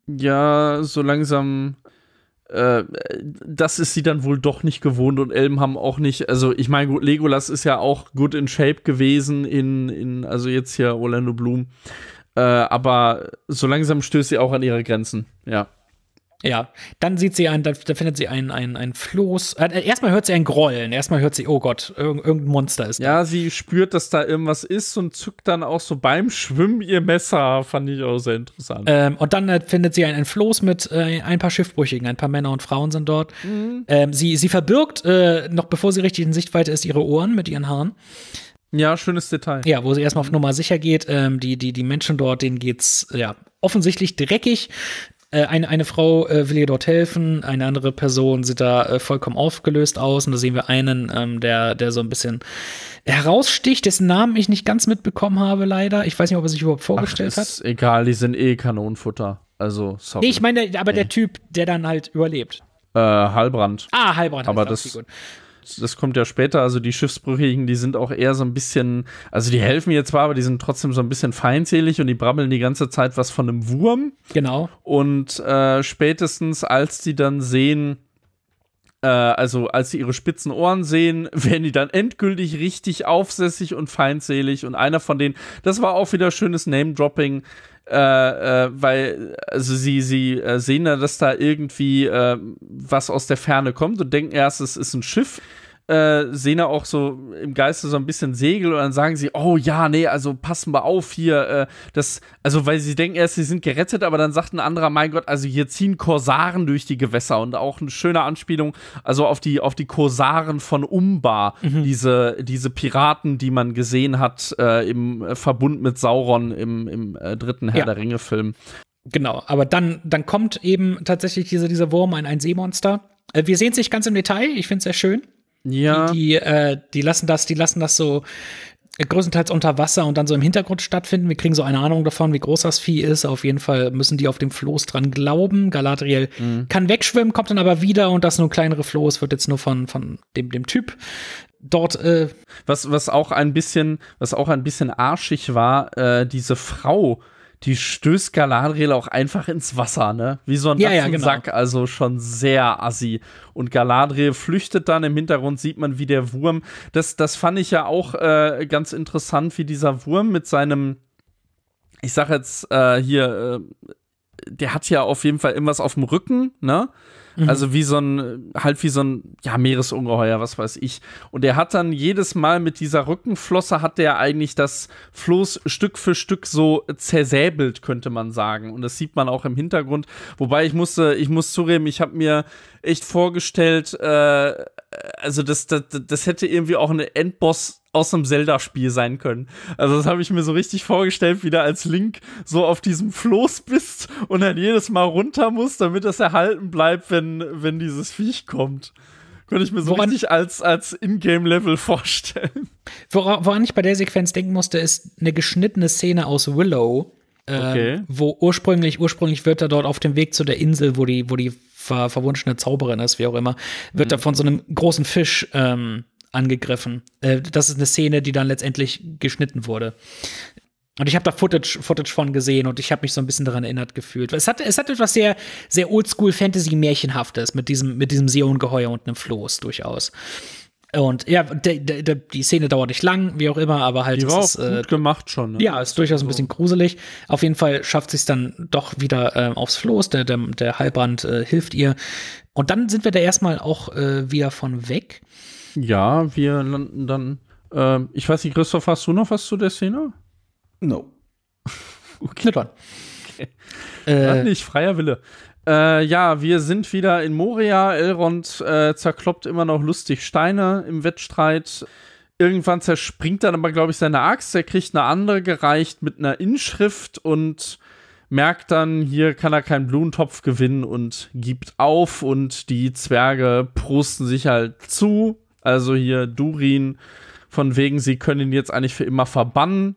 [SPEAKER 1] Ja, so langsam äh, das ist sie dann wohl doch nicht gewohnt und Elben haben auch nicht, also ich meine, Legolas ist ja auch gut in Shape gewesen in, in also jetzt hier Orlando Bloom. Äh, aber so langsam stößt sie auch an ihre Grenzen, ja.
[SPEAKER 3] Ja, dann sieht sie ein, da, da findet sie ein, ein, ein Floß. Äh, erstmal hört sie ein Grollen. Erstmal hört sie, oh Gott, irg irgendein Monster ist
[SPEAKER 1] da. Ja, sie spürt, dass da irgendwas ist und zückt dann auch so beim Schwimmen ihr Messer. Fand ich auch sehr interessant.
[SPEAKER 3] Ähm, und dann äh, findet sie ein, ein Floß mit äh, ein paar Schiffbrüchigen. Ein paar Männer und Frauen sind dort. Mhm. Ähm, sie, sie verbirgt, äh, noch bevor sie richtig in Sichtweite ist, ihre Ohren mit ihren Haaren.
[SPEAKER 1] Ja, schönes Detail.
[SPEAKER 3] Ja, wo sie erstmal auf Nummer sicher geht. Ähm, die, die, die Menschen dort, denen geht's ja offensichtlich dreckig. Äh, eine, eine Frau äh, will ihr dort helfen, eine andere Person sieht da äh, vollkommen aufgelöst aus. Und da sehen wir einen, ähm, der, der so ein bisschen heraussticht, dessen Namen ich nicht ganz mitbekommen habe, leider. Ich weiß nicht, ob er sich überhaupt vorgestellt Ach, ist
[SPEAKER 1] hat. Egal, die sind eh Kanonenfutter. Also, sorry.
[SPEAKER 3] Nee, ich meine, aber nee. der Typ, der dann halt überlebt.
[SPEAKER 1] Äh, Halbrand.
[SPEAKER 3] Ah, Halbrand.
[SPEAKER 1] Aber das, das das kommt ja später, also die Schiffsbrüchigen, die sind auch eher so ein bisschen, also die helfen mir zwar, aber die sind trotzdem so ein bisschen feindselig und die brabbeln die ganze Zeit was von einem Wurm.
[SPEAKER 3] Genau.
[SPEAKER 1] Und äh, spätestens, als die dann sehen, äh, also als sie ihre spitzen Ohren sehen, werden die dann endgültig richtig aufsässig und feindselig. Und einer von denen, das war auch wieder schönes Name-Dropping, äh, äh, weil also sie sie äh, sehen da, dass da irgendwie äh, was aus der Ferne kommt und denken erst, es ist ein Schiff äh, sehen auch so im Geiste so ein bisschen Segel und dann sagen sie, oh ja, nee, also passen wir auf hier, äh, das, also weil sie denken erst, sie sind gerettet, aber dann sagt ein anderer, mein Gott, also hier ziehen Korsaren durch die Gewässer und auch eine schöne Anspielung, also auf die, auf die Korsaren von Umbar, mhm. diese, diese Piraten, die man gesehen hat äh, im Verbund mit Sauron im, im äh, dritten Herr ja. der Ringe-Film.
[SPEAKER 3] Genau, aber dann, dann kommt eben tatsächlich dieser, dieser Wurm, ein, ein Seemonster. Äh, wir sehen es nicht ganz im Detail, ich finde es sehr schön.
[SPEAKER 1] Ja.
[SPEAKER 3] Die, die, äh, die lassen das, die lassen das so größtenteils unter Wasser und dann so im Hintergrund stattfinden. Wir kriegen so eine Ahnung davon, wie groß das Vieh ist. Auf jeden Fall müssen die auf dem Floß dran glauben. Galadriel mhm. kann wegschwimmen, kommt dann aber wieder und das nur kleinere Floß wird jetzt nur von, von dem, dem Typ dort. Äh
[SPEAKER 1] was, was auch ein bisschen, was auch ein bisschen arschig war, äh, diese Frau, die stößt Galadriel auch einfach ins Wasser, ne? Wie so ein
[SPEAKER 3] ja, ja, genau.
[SPEAKER 1] Sack, also schon sehr assi. Und Galadriel flüchtet dann, im Hintergrund sieht man, wie der Wurm, das, das fand ich ja auch äh, ganz interessant, wie dieser Wurm mit seinem, ich sag jetzt äh, hier, äh, der hat ja auf jeden Fall irgendwas auf dem Rücken, ne? Mhm. Also wie so ein, halt wie so ein, ja, Meeresungeheuer, was weiß ich. Und er hat dann jedes Mal mit dieser Rückenflosse hat der eigentlich das Floß Stück für Stück so zersäbelt, könnte man sagen. Und das sieht man auch im Hintergrund. Wobei ich musste, ich muss zugeben, ich habe mir echt vorgestellt, äh, also das, das, das hätte irgendwie auch eine Endboss aus einem Zelda-Spiel sein können. Also das habe ich mir so richtig vorgestellt, wie du als Link so auf diesem Floß bist und dann jedes Mal runter musst, damit das erhalten bleibt, wenn, wenn dieses Viech kommt. Könnte ich mir so woran, richtig als, als Ingame-Level vorstellen.
[SPEAKER 3] Woran, ich bei der Sequenz denken musste, ist eine geschnittene Szene aus Willow, äh, okay. wo ursprünglich, ursprünglich wird er dort auf dem Weg zu der Insel, wo die, wo die ver, verwunschene Zauberin ist, wie auch immer, wird mhm. er von so einem großen Fisch ähm, angegriffen. Äh, das ist eine Szene, die dann letztendlich geschnitten wurde. Und ich habe da Footage, Footage von gesehen und ich habe mich so ein bisschen daran erinnert gefühlt. Es hat, es hat etwas sehr, sehr Oldschool-Fantasy-Märchenhaftes mit diesem, mit diesem Seeungeheuer und einem Floß durchaus. Und ja, de, de, de, die Szene dauert nicht lang, wie auch immer, aber halt.
[SPEAKER 1] Die war auch
[SPEAKER 3] ist,
[SPEAKER 1] gut äh, gemacht schon. Ne?
[SPEAKER 3] Ja, ist durchaus ein bisschen gruselig. Auf jeden Fall schafft sie es dann doch wieder äh, aufs Floß. Der, der, der Heilbrand äh, hilft ihr. Und dann sind wir da erstmal auch äh, wieder von weg.
[SPEAKER 1] Ja, wir landen dann. Ähm, ich weiß nicht, Christoph, hast du noch was zu der Szene?
[SPEAKER 2] No.
[SPEAKER 3] okay. Nicht
[SPEAKER 1] okay. Äh, nicht, freier Wille. Äh, ja, wir sind wieder in Moria. Elrond äh, zerkloppt immer noch lustig Steine im Wettstreit. Irgendwann zerspringt dann aber, glaube ich, seine Axt. Er kriegt eine andere gereicht mit einer Inschrift und merkt dann, hier kann er keinen Blumentopf gewinnen und gibt auf. Und die Zwerge prosten sich halt zu. Also hier Durin, von wegen, sie können ihn jetzt eigentlich für immer verbannen.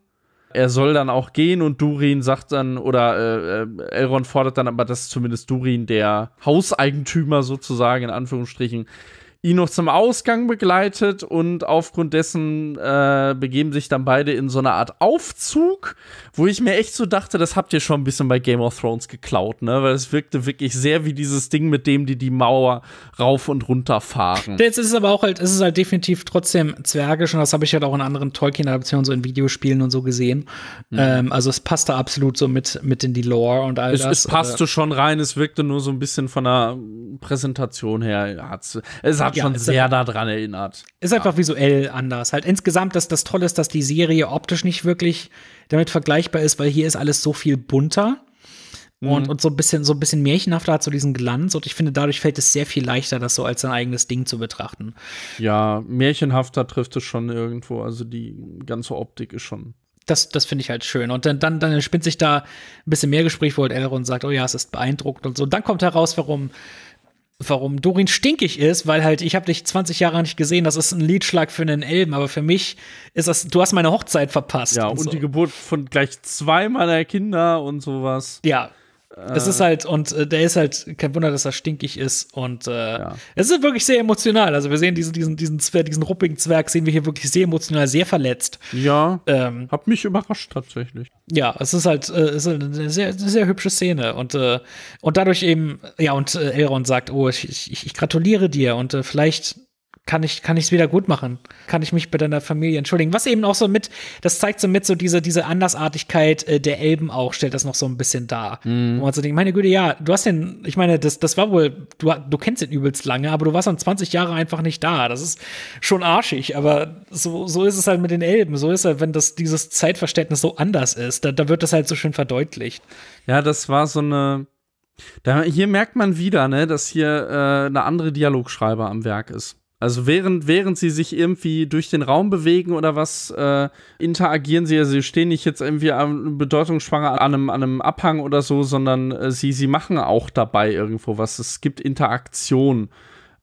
[SPEAKER 1] Er soll dann auch gehen und Durin sagt dann, oder äh, äh, Elrond fordert dann aber, dass zumindest Durin, der Hauseigentümer sozusagen, in Anführungsstrichen, ihn noch zum Ausgang begleitet und aufgrund dessen äh, begeben sich dann beide in so eine Art Aufzug, wo ich mir echt so dachte, das habt ihr schon ein bisschen bei Game of Thrones geklaut, ne? Weil es wirkte wirklich sehr wie dieses Ding, mit dem die die Mauer rauf und runter fahren.
[SPEAKER 3] Jetzt ist es aber auch halt, es ist halt definitiv trotzdem zwergisch und das habe ich halt auch in anderen Tolkien-Adaptionen so in Videospielen und so gesehen. Mhm. Ähm, also es passte absolut so mit, mit in die Lore und all
[SPEAKER 1] es,
[SPEAKER 3] das.
[SPEAKER 1] Es passte äh, schon rein, es wirkte nur so ein bisschen von der Präsentation her. Es hat hat ja, schon sehr daran erinnert.
[SPEAKER 3] Ist einfach visuell anders. Halt insgesamt, dass das Tolle ist, dass die Serie optisch nicht wirklich damit vergleichbar ist, weil hier ist alles so viel bunter. Und, mhm. und so ein bisschen, so ein bisschen märchenhafter hat so diesen Glanz. Und ich finde, dadurch fällt es sehr viel leichter, das so als sein eigenes Ding zu betrachten.
[SPEAKER 1] Ja, märchenhafter trifft es schon irgendwo. Also die ganze Optik ist schon
[SPEAKER 3] das, das finde ich halt schön. Und dann, dann, dann spinnt sich da ein bisschen mehr Gespräch, wo halt Elrond sagt, oh ja, es ist beeindruckend und so. Und dann kommt heraus, warum warum Dorin stinkig ist, weil halt ich habe dich 20 Jahre nicht gesehen, das ist ein Liedschlag für einen Elben, aber für mich ist das, du hast meine Hochzeit verpasst.
[SPEAKER 1] Ja, und, und so. die Geburt von gleich zwei meiner Kinder und sowas.
[SPEAKER 3] Ja, es ist halt, und äh, der ist halt, kein Wunder, dass er stinkig ist. Und äh, ja. es ist wirklich sehr emotional. Also wir sehen diesen, diesen, diesen, Zwerg, diesen ruppigen Zwerg, sehen wir hier wirklich sehr emotional, sehr verletzt.
[SPEAKER 1] Ja. Ähm, hab mich überrascht tatsächlich.
[SPEAKER 3] Ja, es ist halt, äh, ist eine sehr, sehr hübsche Szene. Und, äh, und dadurch eben, ja, und äh, Elrond sagt, oh, ich, ich, ich gratuliere dir und äh, vielleicht kann ich kann ich's wieder gut machen? Kann ich mich bei deiner Familie entschuldigen? Was eben auch so mit, das zeigt so mit so diese diese Andersartigkeit äh, der Elben auch stellt das noch so ein bisschen dar. Mhm. Wo man so denkt, meine Güte, ja, du hast den, ich meine, das das war wohl, du du kennst den übelst lange, aber du warst dann 20 Jahre einfach nicht da. Das ist schon arschig, aber so so ist es halt mit den Elben. So ist halt, wenn das dieses Zeitverständnis so anders ist, da, da wird das halt so schön verdeutlicht.
[SPEAKER 1] Ja, das war so eine da, hier merkt man wieder, ne, dass hier äh, eine andere Dialogschreiber am Werk ist. Also während, während sie sich irgendwie durch den Raum bewegen oder was, äh, interagieren sie, also sie stehen nicht jetzt irgendwie am, bedeutungsschwanger an einem, an einem Abhang oder so, sondern äh, sie, sie machen auch dabei irgendwo was. Es gibt Interaktion.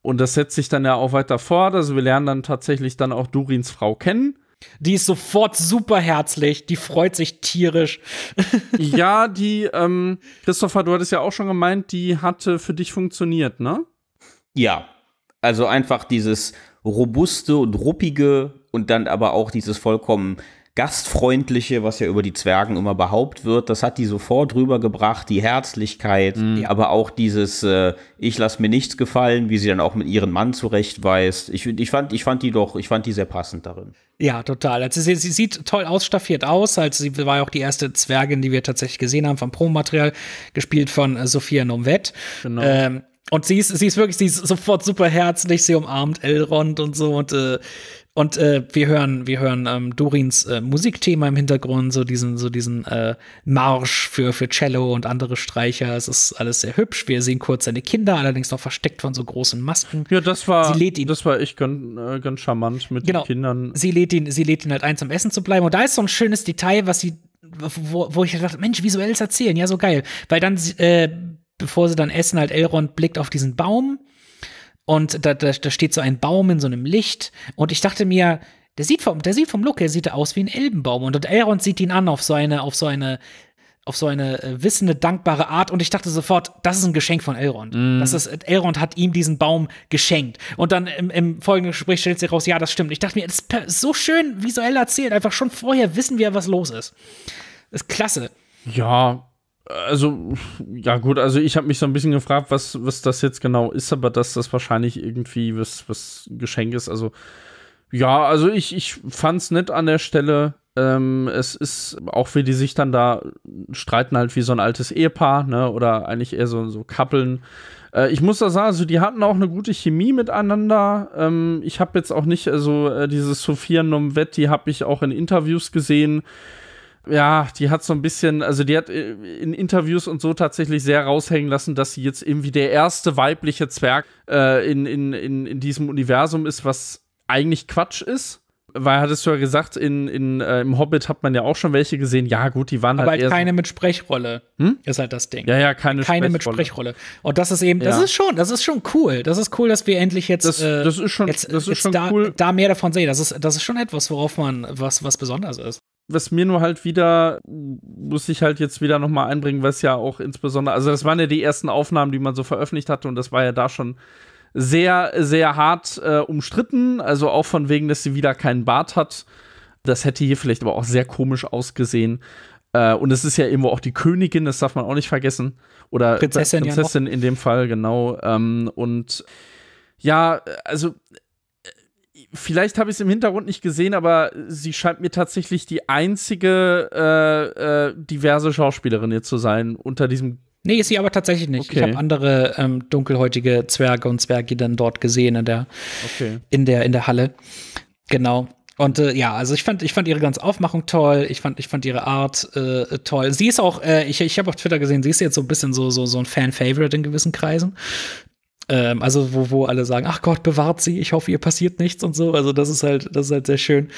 [SPEAKER 1] Und das setzt sich dann ja auch weiter fort. Also wir lernen dann tatsächlich dann auch Durins Frau kennen.
[SPEAKER 3] Die ist sofort super herzlich, die freut sich tierisch.
[SPEAKER 1] ja, die, ähm, Christopher, du hattest ja auch schon gemeint, die hatte für dich funktioniert, ne?
[SPEAKER 2] Ja, also einfach dieses robuste und ruppige und dann aber auch dieses vollkommen gastfreundliche, was ja über die Zwergen immer behauptet wird, das hat die sofort rübergebracht, die Herzlichkeit, mhm. aber auch dieses äh, ich lass mir nichts gefallen, wie sie dann auch mit ihrem Mann zurechtweist. Ich, ich fand ich fand die doch, ich fand die sehr passend darin.
[SPEAKER 3] Ja, total. Also sie, sie sieht toll ausstaffiert aus, also sie war ja auch die erste Zwergin, die wir tatsächlich gesehen haben vom Promomaterial, gespielt von äh, Sophia Nomvet. Genau. Ähm, und sie ist, sie ist wirklich, sie ist sofort super herzlich, sie umarmt Elrond und so und äh, und äh, wir hören, wir hören ähm, Dorins äh, Musikthema im Hintergrund, so diesen, so diesen äh, Marsch für für Cello und andere Streicher. Es ist alles sehr hübsch. Wir sehen kurz seine Kinder, allerdings noch versteckt von so großen Masken.
[SPEAKER 1] Ja, das war, sie lädt ihn, das war echt ganz, äh, ganz charmant mit genau, den Kindern.
[SPEAKER 3] Sie lädt ihn, sie lädt ihn halt ein, zum Essen zu bleiben. Und da ist so ein schönes Detail, was sie, wo, wo ich dachte, Mensch, visuelles Erzählen, ja so geil, weil dann äh, bevor sie dann essen, halt Elrond blickt auf diesen Baum und da, da, da steht so ein Baum in so einem Licht und ich dachte mir, der sieht vom, der sieht vom Look her sieht er aus wie ein Elbenbaum und, und Elrond sieht ihn an auf so eine, auf so eine, auf so eine äh, wissende, dankbare Art und ich dachte sofort, das ist ein Geschenk von Elrond. Mm. Das ist, Elrond hat ihm diesen Baum geschenkt. Und dann im, im folgenden Gespräch stellt sich raus, ja, das stimmt. Ich dachte mir, das ist so schön visuell erzählt, einfach schon vorher wissen wir, was los ist. ist klasse.
[SPEAKER 1] Ja, also, ja gut, also ich habe mich so ein bisschen gefragt, was, was das jetzt genau ist, aber dass das wahrscheinlich irgendwie was, was Geschenk ist. Also, ja, also ich, ich fand's nett an der Stelle. Ähm, es ist auch, wie die sich dann da streiten, halt wie so ein altes Ehepaar, ne? Oder eigentlich eher so, so Kappeln. Äh, ich muss da sagen, also die hatten auch eine gute Chemie miteinander. Ähm, ich habe jetzt auch nicht, also äh, diese Sophia Nomvet, die habe ich auch in Interviews gesehen ja, die hat so ein bisschen, also die hat äh, in Interviews und so tatsächlich sehr raushängen lassen, dass sie jetzt irgendwie der erste weibliche Zwerg äh, in, in, in, in diesem Universum ist, was eigentlich Quatsch ist. Weil, hattest du ja gesagt, in, in, äh, im Hobbit hat man ja auch schon welche gesehen. Ja, gut, die waren
[SPEAKER 3] Aber
[SPEAKER 1] halt
[SPEAKER 3] halt
[SPEAKER 1] eher
[SPEAKER 3] keine mit Sprechrolle.
[SPEAKER 1] Hm?
[SPEAKER 3] Ist halt das Ding.
[SPEAKER 1] Ja, ja, keine,
[SPEAKER 3] keine mit
[SPEAKER 1] Sprechrolle.
[SPEAKER 3] Sprechrolle. Und das ist eben, das
[SPEAKER 1] Ja.
[SPEAKER 3] ist schon, das ist schon cool. Das ist cool, dass wir endlich jetzt,
[SPEAKER 1] Das-
[SPEAKER 3] äh,
[SPEAKER 1] das ist schon-
[SPEAKER 3] jetzt,
[SPEAKER 1] das ist
[SPEAKER 3] jetzt
[SPEAKER 1] schon
[SPEAKER 3] da,
[SPEAKER 1] cool.
[SPEAKER 3] da mehr davon sehen. Das ist, das ist schon etwas, worauf man, was, was besonders ist.
[SPEAKER 1] Was mir nur halt wieder, muss ich halt jetzt wieder nochmal einbringen, was ja auch insbesondere, also das waren ja die ersten Aufnahmen, die man so veröffentlicht hatte und das war ja da schon sehr, sehr hart äh, umstritten, also auch von wegen, dass sie wieder keinen Bart hat. Das hätte hier vielleicht aber auch sehr komisch ausgesehen. Äh, und es ist ja irgendwo auch die Königin, das darf man auch nicht vergessen. Oder
[SPEAKER 3] Prinzessin ja noch.
[SPEAKER 1] Prinzessin in dem Fall, genau. Ähm, und ja, also vielleicht habe ich es im Hintergrund nicht gesehen, aber sie scheint mir tatsächlich die einzige äh, äh, diverse Schauspielerin jetzt zu sein unter diesem.
[SPEAKER 3] Nee, ist sie aber tatsächlich nicht. Ich
[SPEAKER 1] Okay.
[SPEAKER 3] habe andere ähm, dunkelhäutige Zwerge und Zwerginnen dort gesehen in der,
[SPEAKER 1] Okay.
[SPEAKER 3] in der, in der Halle. Genau. Und äh, ja, also ich fand, ich fand ihre ganze Aufmachung toll. Ich fand, ich fand ihre Art äh, toll. Sie ist auch, äh, ich, ich habe auf Twitter gesehen, sie ist jetzt so ein bisschen so, so, so ein Fan-Favorite in gewissen Kreisen. Ähm, also, wo, wo alle sagen, ach Gott, bewahrt sie, ich hoffe, ihr passiert nichts und so. Also, das ist halt, das ist halt sehr schön.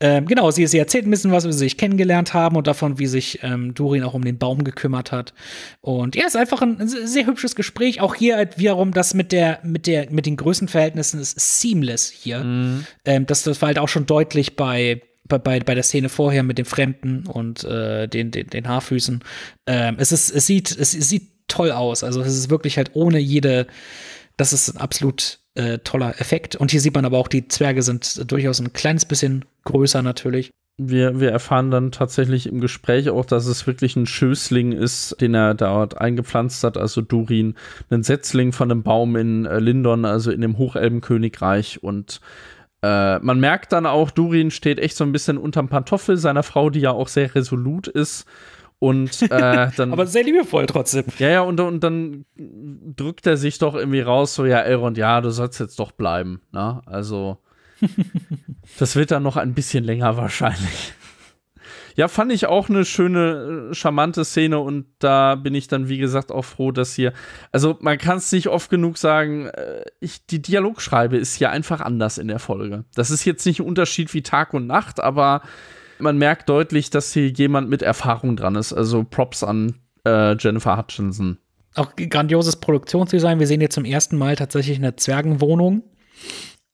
[SPEAKER 3] Ähm, genau, sie, sie erzählt ein bisschen was, sie sich kennengelernt haben und davon, wie sich ähm, Durin auch um den Baum gekümmert hat. Und ja, ist einfach ein sehr hübsches Gespräch. Auch hier halt wiederum das mit der, mit der, mit den Größenverhältnissen ist seamless hier. Ähm, das, das war halt auch schon deutlich bei, bei, bei, der Szene vorher mit dem Fremden und äh, den, den, den Haarfüßen. Ähm, es, ist, es, sieht, es sieht toll aus. Also es ist wirklich halt ohne jede, das ist ein absolut äh, toller Effekt. Und hier sieht man aber auch, die Zwerge sind durchaus ein kleines bisschen größer natürlich.
[SPEAKER 1] Wir, wir erfahren dann tatsächlich im Gespräch auch, dass es wirklich ein Schößling ist, den er dort eingepflanzt hat, also Durin, ein Setzling von einem Baum in äh, Lindon, also in dem Hochelbenkönigreich. Und äh, man merkt dann auch, Durin steht echt so ein bisschen unterm Pantoffel seiner Frau, die ja auch sehr resolut ist. Und äh, dann.
[SPEAKER 3] Aber sehr liebevoll trotzdem.
[SPEAKER 1] Ja, ja, und, und dann drückt er sich doch irgendwie raus, so, ja, Elrond, ja, du sollst jetzt doch bleiben, ne? Also, das wird dann noch ein bisschen länger wahrscheinlich. Ja, fand ich auch eine schöne, äh, charmante Szene und da bin ich dann, wie gesagt, auch froh, dass hier, also man kann es nicht oft genug sagen, äh, ich, die Dialogschreibe ist hier einfach anders in der Folge. Das ist jetzt nicht ein Unterschied wie Tag und Nacht, aber man merkt deutlich, dass hier jemand mit Erfahrung dran ist. Also Props an äh, Jennifer Hutchinson.
[SPEAKER 3] Auch grandioses Produktionsdesign. Wir sehen hier zum ersten Mal tatsächlich eine Zwergenwohnung.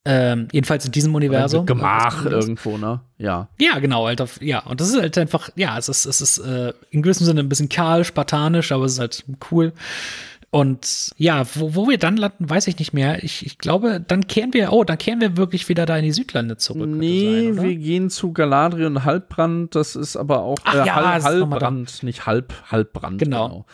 [SPEAKER 3] Ähm, jedenfalls in diesem Universum.
[SPEAKER 1] Gemach
[SPEAKER 3] cool ist.
[SPEAKER 1] irgendwo, ne? Ja.
[SPEAKER 3] Ja, genau, halt auf, ja, und das ist halt einfach, ja, es ist, es ist äh, in gewissem Sinne ein bisschen kahl, spartanisch, aber es ist halt cool. Und ja, wo, wo wir dann landen, weiß ich nicht mehr. Ich, ich glaube, dann kehren wir, oh, dann kehren wir wirklich wieder da in die Südlande zurück.
[SPEAKER 1] Nee,
[SPEAKER 3] sein,
[SPEAKER 1] wir gehen zu Galadriel und Halbbrand. Das ist aber auch
[SPEAKER 3] Ach
[SPEAKER 1] äh,
[SPEAKER 3] ja,
[SPEAKER 1] Hal-. Halbbrand, nicht Halb, Halbbrand.
[SPEAKER 3] Genau.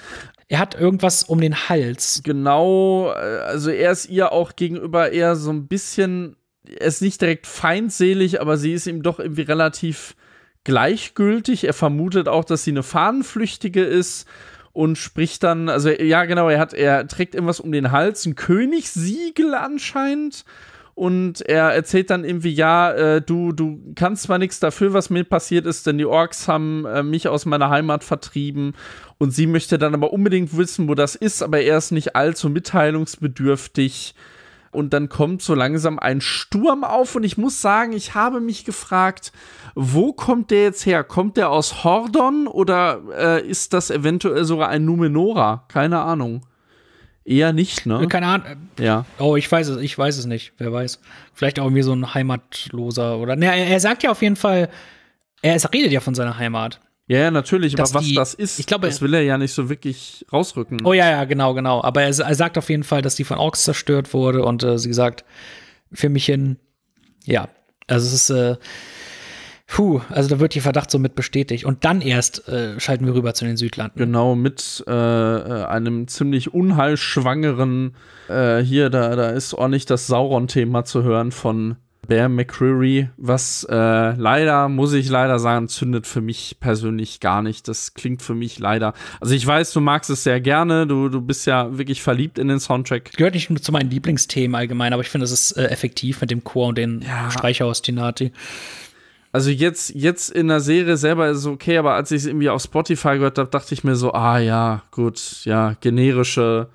[SPEAKER 3] Er hat irgendwas um den Hals.
[SPEAKER 1] Genau, äh, also er ist ihr auch gegenüber eher so ein bisschen, er ist nicht direkt feindselig, aber sie ist ihm doch irgendwie relativ gleichgültig. Er vermutet auch, dass sie eine Fahnenflüchtige ist und spricht dann, also ja genau, er hat, er trägt irgendwas um den Hals, ein Königssiegel anscheinend. Und er erzählt dann irgendwie, ja, äh, du, du kannst zwar nichts dafür, was mir passiert ist, denn die Orks haben äh, mich aus meiner Heimat vertrieben. Und sie möchte dann aber unbedingt wissen, wo das ist, aber er ist nicht allzu mitteilungsbedürftig. Und dann kommt so langsam ein Sturm auf. Und ich muss sagen, ich habe mich gefragt, wo kommt der jetzt her? Kommt der aus Hordon oder äh, ist das eventuell sogar ein Numenora? Keine Ahnung. Eher nicht, ne?
[SPEAKER 3] Keine Ahnung.
[SPEAKER 1] Ja.
[SPEAKER 3] Oh, ich weiß es, ich weiß es nicht. Wer weiß. Vielleicht auch irgendwie so ein Heimatloser oder. Ne, er, er sagt ja auf jeden Fall, er es redet ja von seiner Heimat.
[SPEAKER 1] Ja, ja, natürlich, aber was
[SPEAKER 3] die-
[SPEAKER 1] das ist,
[SPEAKER 3] ich glaube-
[SPEAKER 1] das will er ja nicht so wirklich rausrücken.
[SPEAKER 3] Oh ja, ja, genau, genau. Aber er, er sagt auf jeden Fall, dass die von Orks zerstört wurde und äh, sie sagt, für mich hin, ja. Also es ist, äh, Puh, also da wird die Verdacht somit bestätigt. Und dann erst äh, schalten wir rüber zu den Südlanden.
[SPEAKER 1] Genau, mit äh, äh einem ziemlich unheilschwangeren, äh, hier, da, da ist ordentlich das Sauron-Thema zu hören von Bear McCreary, was äh, leider, muss ich leider sagen, zündet für mich persönlich gar nicht. Das klingt für mich leider. Also ich weiß, du magst es sehr gerne, du, du bist ja wirklich verliebt in den Soundtrack.
[SPEAKER 3] Gehört nicht nur zu meinen Lieblingsthemen allgemein, aber ich finde, es ist äh, effektiv mit dem Chor und den ja. Streicherostinati.
[SPEAKER 1] Also jetzt, jetzt in der Serie selber ist es okay, aber als ich es irgendwie auf Spotify gehört habe, dachte ich mir so, ah ja, gut, ja, generische,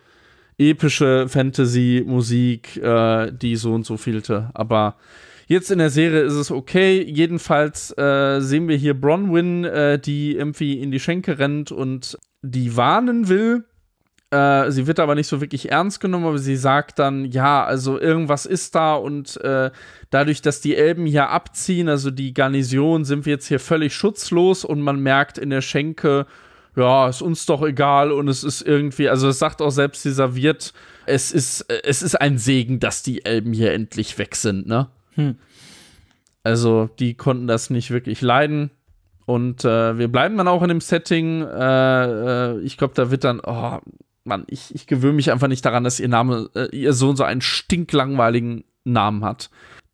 [SPEAKER 1] epische Fantasy-Musik, äh, die so und so vielte. Aber jetzt in der Serie ist es okay. Jedenfalls äh, sehen wir hier Bronwyn, äh, die irgendwie in die Schenke rennt und die warnen will. Äh, sie wird aber nicht so wirklich ernst genommen, aber sie sagt dann, ja, also irgendwas ist da und äh, dadurch, dass die Elben hier abziehen, also die Garnison, sind wir jetzt hier völlig schutzlos und man merkt in der Schenke, ja, ist uns doch egal und es ist irgendwie, also es sagt auch selbst dieser Wirt, es ist, es ist ein Segen, dass die Elben hier endlich weg sind, ne? Hm. Also, die konnten das nicht wirklich leiden. Und äh, wir bleiben dann auch in dem Setting. Äh, äh, ich glaube, da wird dann, oh, Mann, ich, ich gewöhne mich einfach nicht daran, dass ihr Name, äh, ihr Sohn so einen stinklangweiligen Namen hat.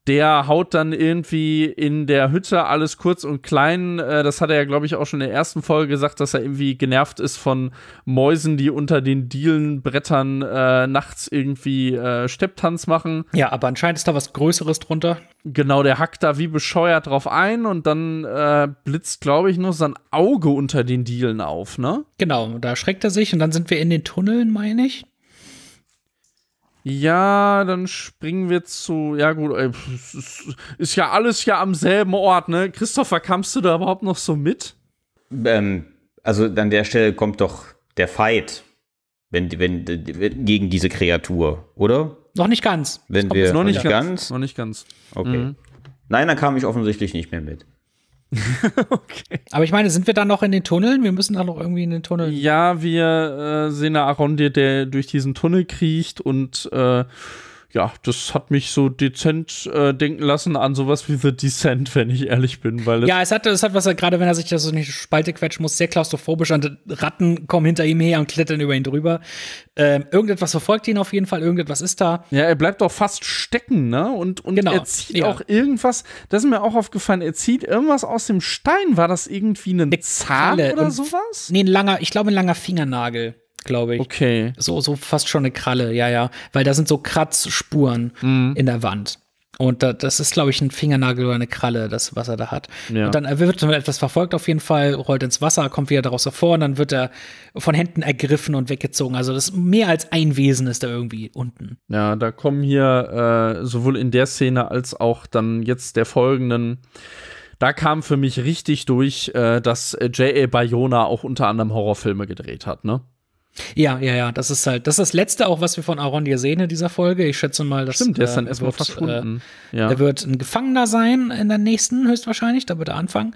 [SPEAKER 1] Der haut dann irgendwie in der Hütte alles kurz und klein. Äh, das hat er ja, glaube ich, auch schon in der ersten Folge gesagt, dass er irgendwie genervt ist von Mäusen, die unter den Dielenbrettern äh, nachts irgendwie äh, Stepptanz machen.
[SPEAKER 3] Ja, aber anscheinend ist da was Größeres drunter.
[SPEAKER 1] Genau, der hackt da wie bescheuert drauf ein und dann äh, blitzt, glaube ich, nur sein Auge unter den Dielen auf, ne?
[SPEAKER 3] Genau, da schreckt er sich und dann sind wir in den Tunneln, meine ich.
[SPEAKER 1] Ja, dann springen wir zu. Ja, gut, ey, ist ja alles ja am selben Ort, ne? Christopher, kamst du da überhaupt noch so mit?
[SPEAKER 2] Ähm, also an der Stelle kommt doch der Fight, wenn, wenn, wenn gegen diese Kreatur, oder?
[SPEAKER 3] Noch nicht ganz.
[SPEAKER 2] Wenn wir
[SPEAKER 1] noch nicht ganz, ganz, Noch nicht ganz.
[SPEAKER 2] Okay. Mhm. Nein, dann kam ich offensichtlich nicht mehr mit.
[SPEAKER 3] okay. Aber ich meine, sind wir dann noch in den Tunneln? Wir müssen da noch irgendwie in den Tunneln.
[SPEAKER 1] Ja, wir äh, sehen Arondir, der durch diesen Tunnel kriecht und äh, ja, das hat mich so dezent äh, denken lassen an sowas wie The Descent, wenn ich ehrlich bin, weil
[SPEAKER 3] ja, es hat, es hat was, gerade wenn er sich da so eine Spalte quetschen muss, sehr klaustrophobisch und Ratten kommen hinter ihm her und klettern über ihn drüber. Ähm, irgendetwas verfolgt ihn auf jeden Fall, irgendetwas ist da.
[SPEAKER 1] Ja, er bleibt auch fast stecken, ne? Und, und genau. er zieht ja. auch irgendwas, das ist mir auch aufgefallen, er zieht irgendwas aus dem Stein. War das irgendwie ein Zahn oder sowas?
[SPEAKER 3] Nee, ein langer, ich glaube, ein langer Fingernagel glaube ich.
[SPEAKER 1] Okay.
[SPEAKER 3] So, so fast schon eine Kralle, ja, ja. Weil da sind so Kratzspuren mhm. in der Wand. Und da, das ist, glaube ich, ein Fingernagel oder eine Kralle, das, was er da hat. Ja. Und dann wird etwas verfolgt auf jeden Fall, rollt ins Wasser, kommt wieder daraus hervor und dann wird er von Händen ergriffen und weggezogen. Also das mehr als ein Wesen ist da irgendwie unten.
[SPEAKER 1] Ja, da kommen hier äh, sowohl in der Szene als auch dann jetzt der folgenden da kam für mich richtig durch, äh, dass J.A. Bayona auch unter anderem Horrorfilme gedreht hat, ne?
[SPEAKER 3] Ja, ja, ja, das ist halt, das ist das Letzte auch, was wir von Arondir sehen in dieser Folge. Ich schätze mal, dass
[SPEAKER 1] Stimmt, der ist dann äh, erstmal verschwunden.
[SPEAKER 3] Äh, ja. Er wird ein Gefangener sein in der nächsten, höchstwahrscheinlich, da wird er anfangen.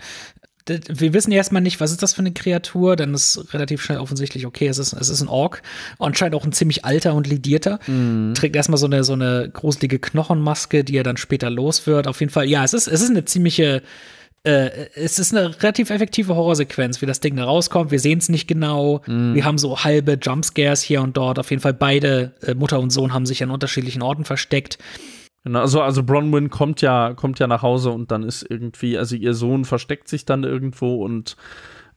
[SPEAKER 3] Wir wissen erstmal nicht, was ist das für eine Kreatur, denn es ist relativ schnell offensichtlich, okay, es ist, es ist ein Ork. Anscheinend auch ein ziemlich alter und lidierter. Mhm. Trägt erstmal so eine, so eine gruselige Knochenmaske, die er dann später los wird. Auf jeden Fall, ja, es ist, es ist eine ziemliche äh, es ist eine relativ effektive Horrorsequenz, wie das Ding da rauskommt. Wir sehen es nicht genau. Mm. Wir haben so halbe Jumpscares hier und dort. Auf jeden Fall beide, äh, Mutter und Sohn, haben sich an unterschiedlichen Orten versteckt.
[SPEAKER 1] Genau, also, also Bronwyn kommt ja, kommt ja nach Hause und dann ist irgendwie, also ihr Sohn versteckt sich dann irgendwo und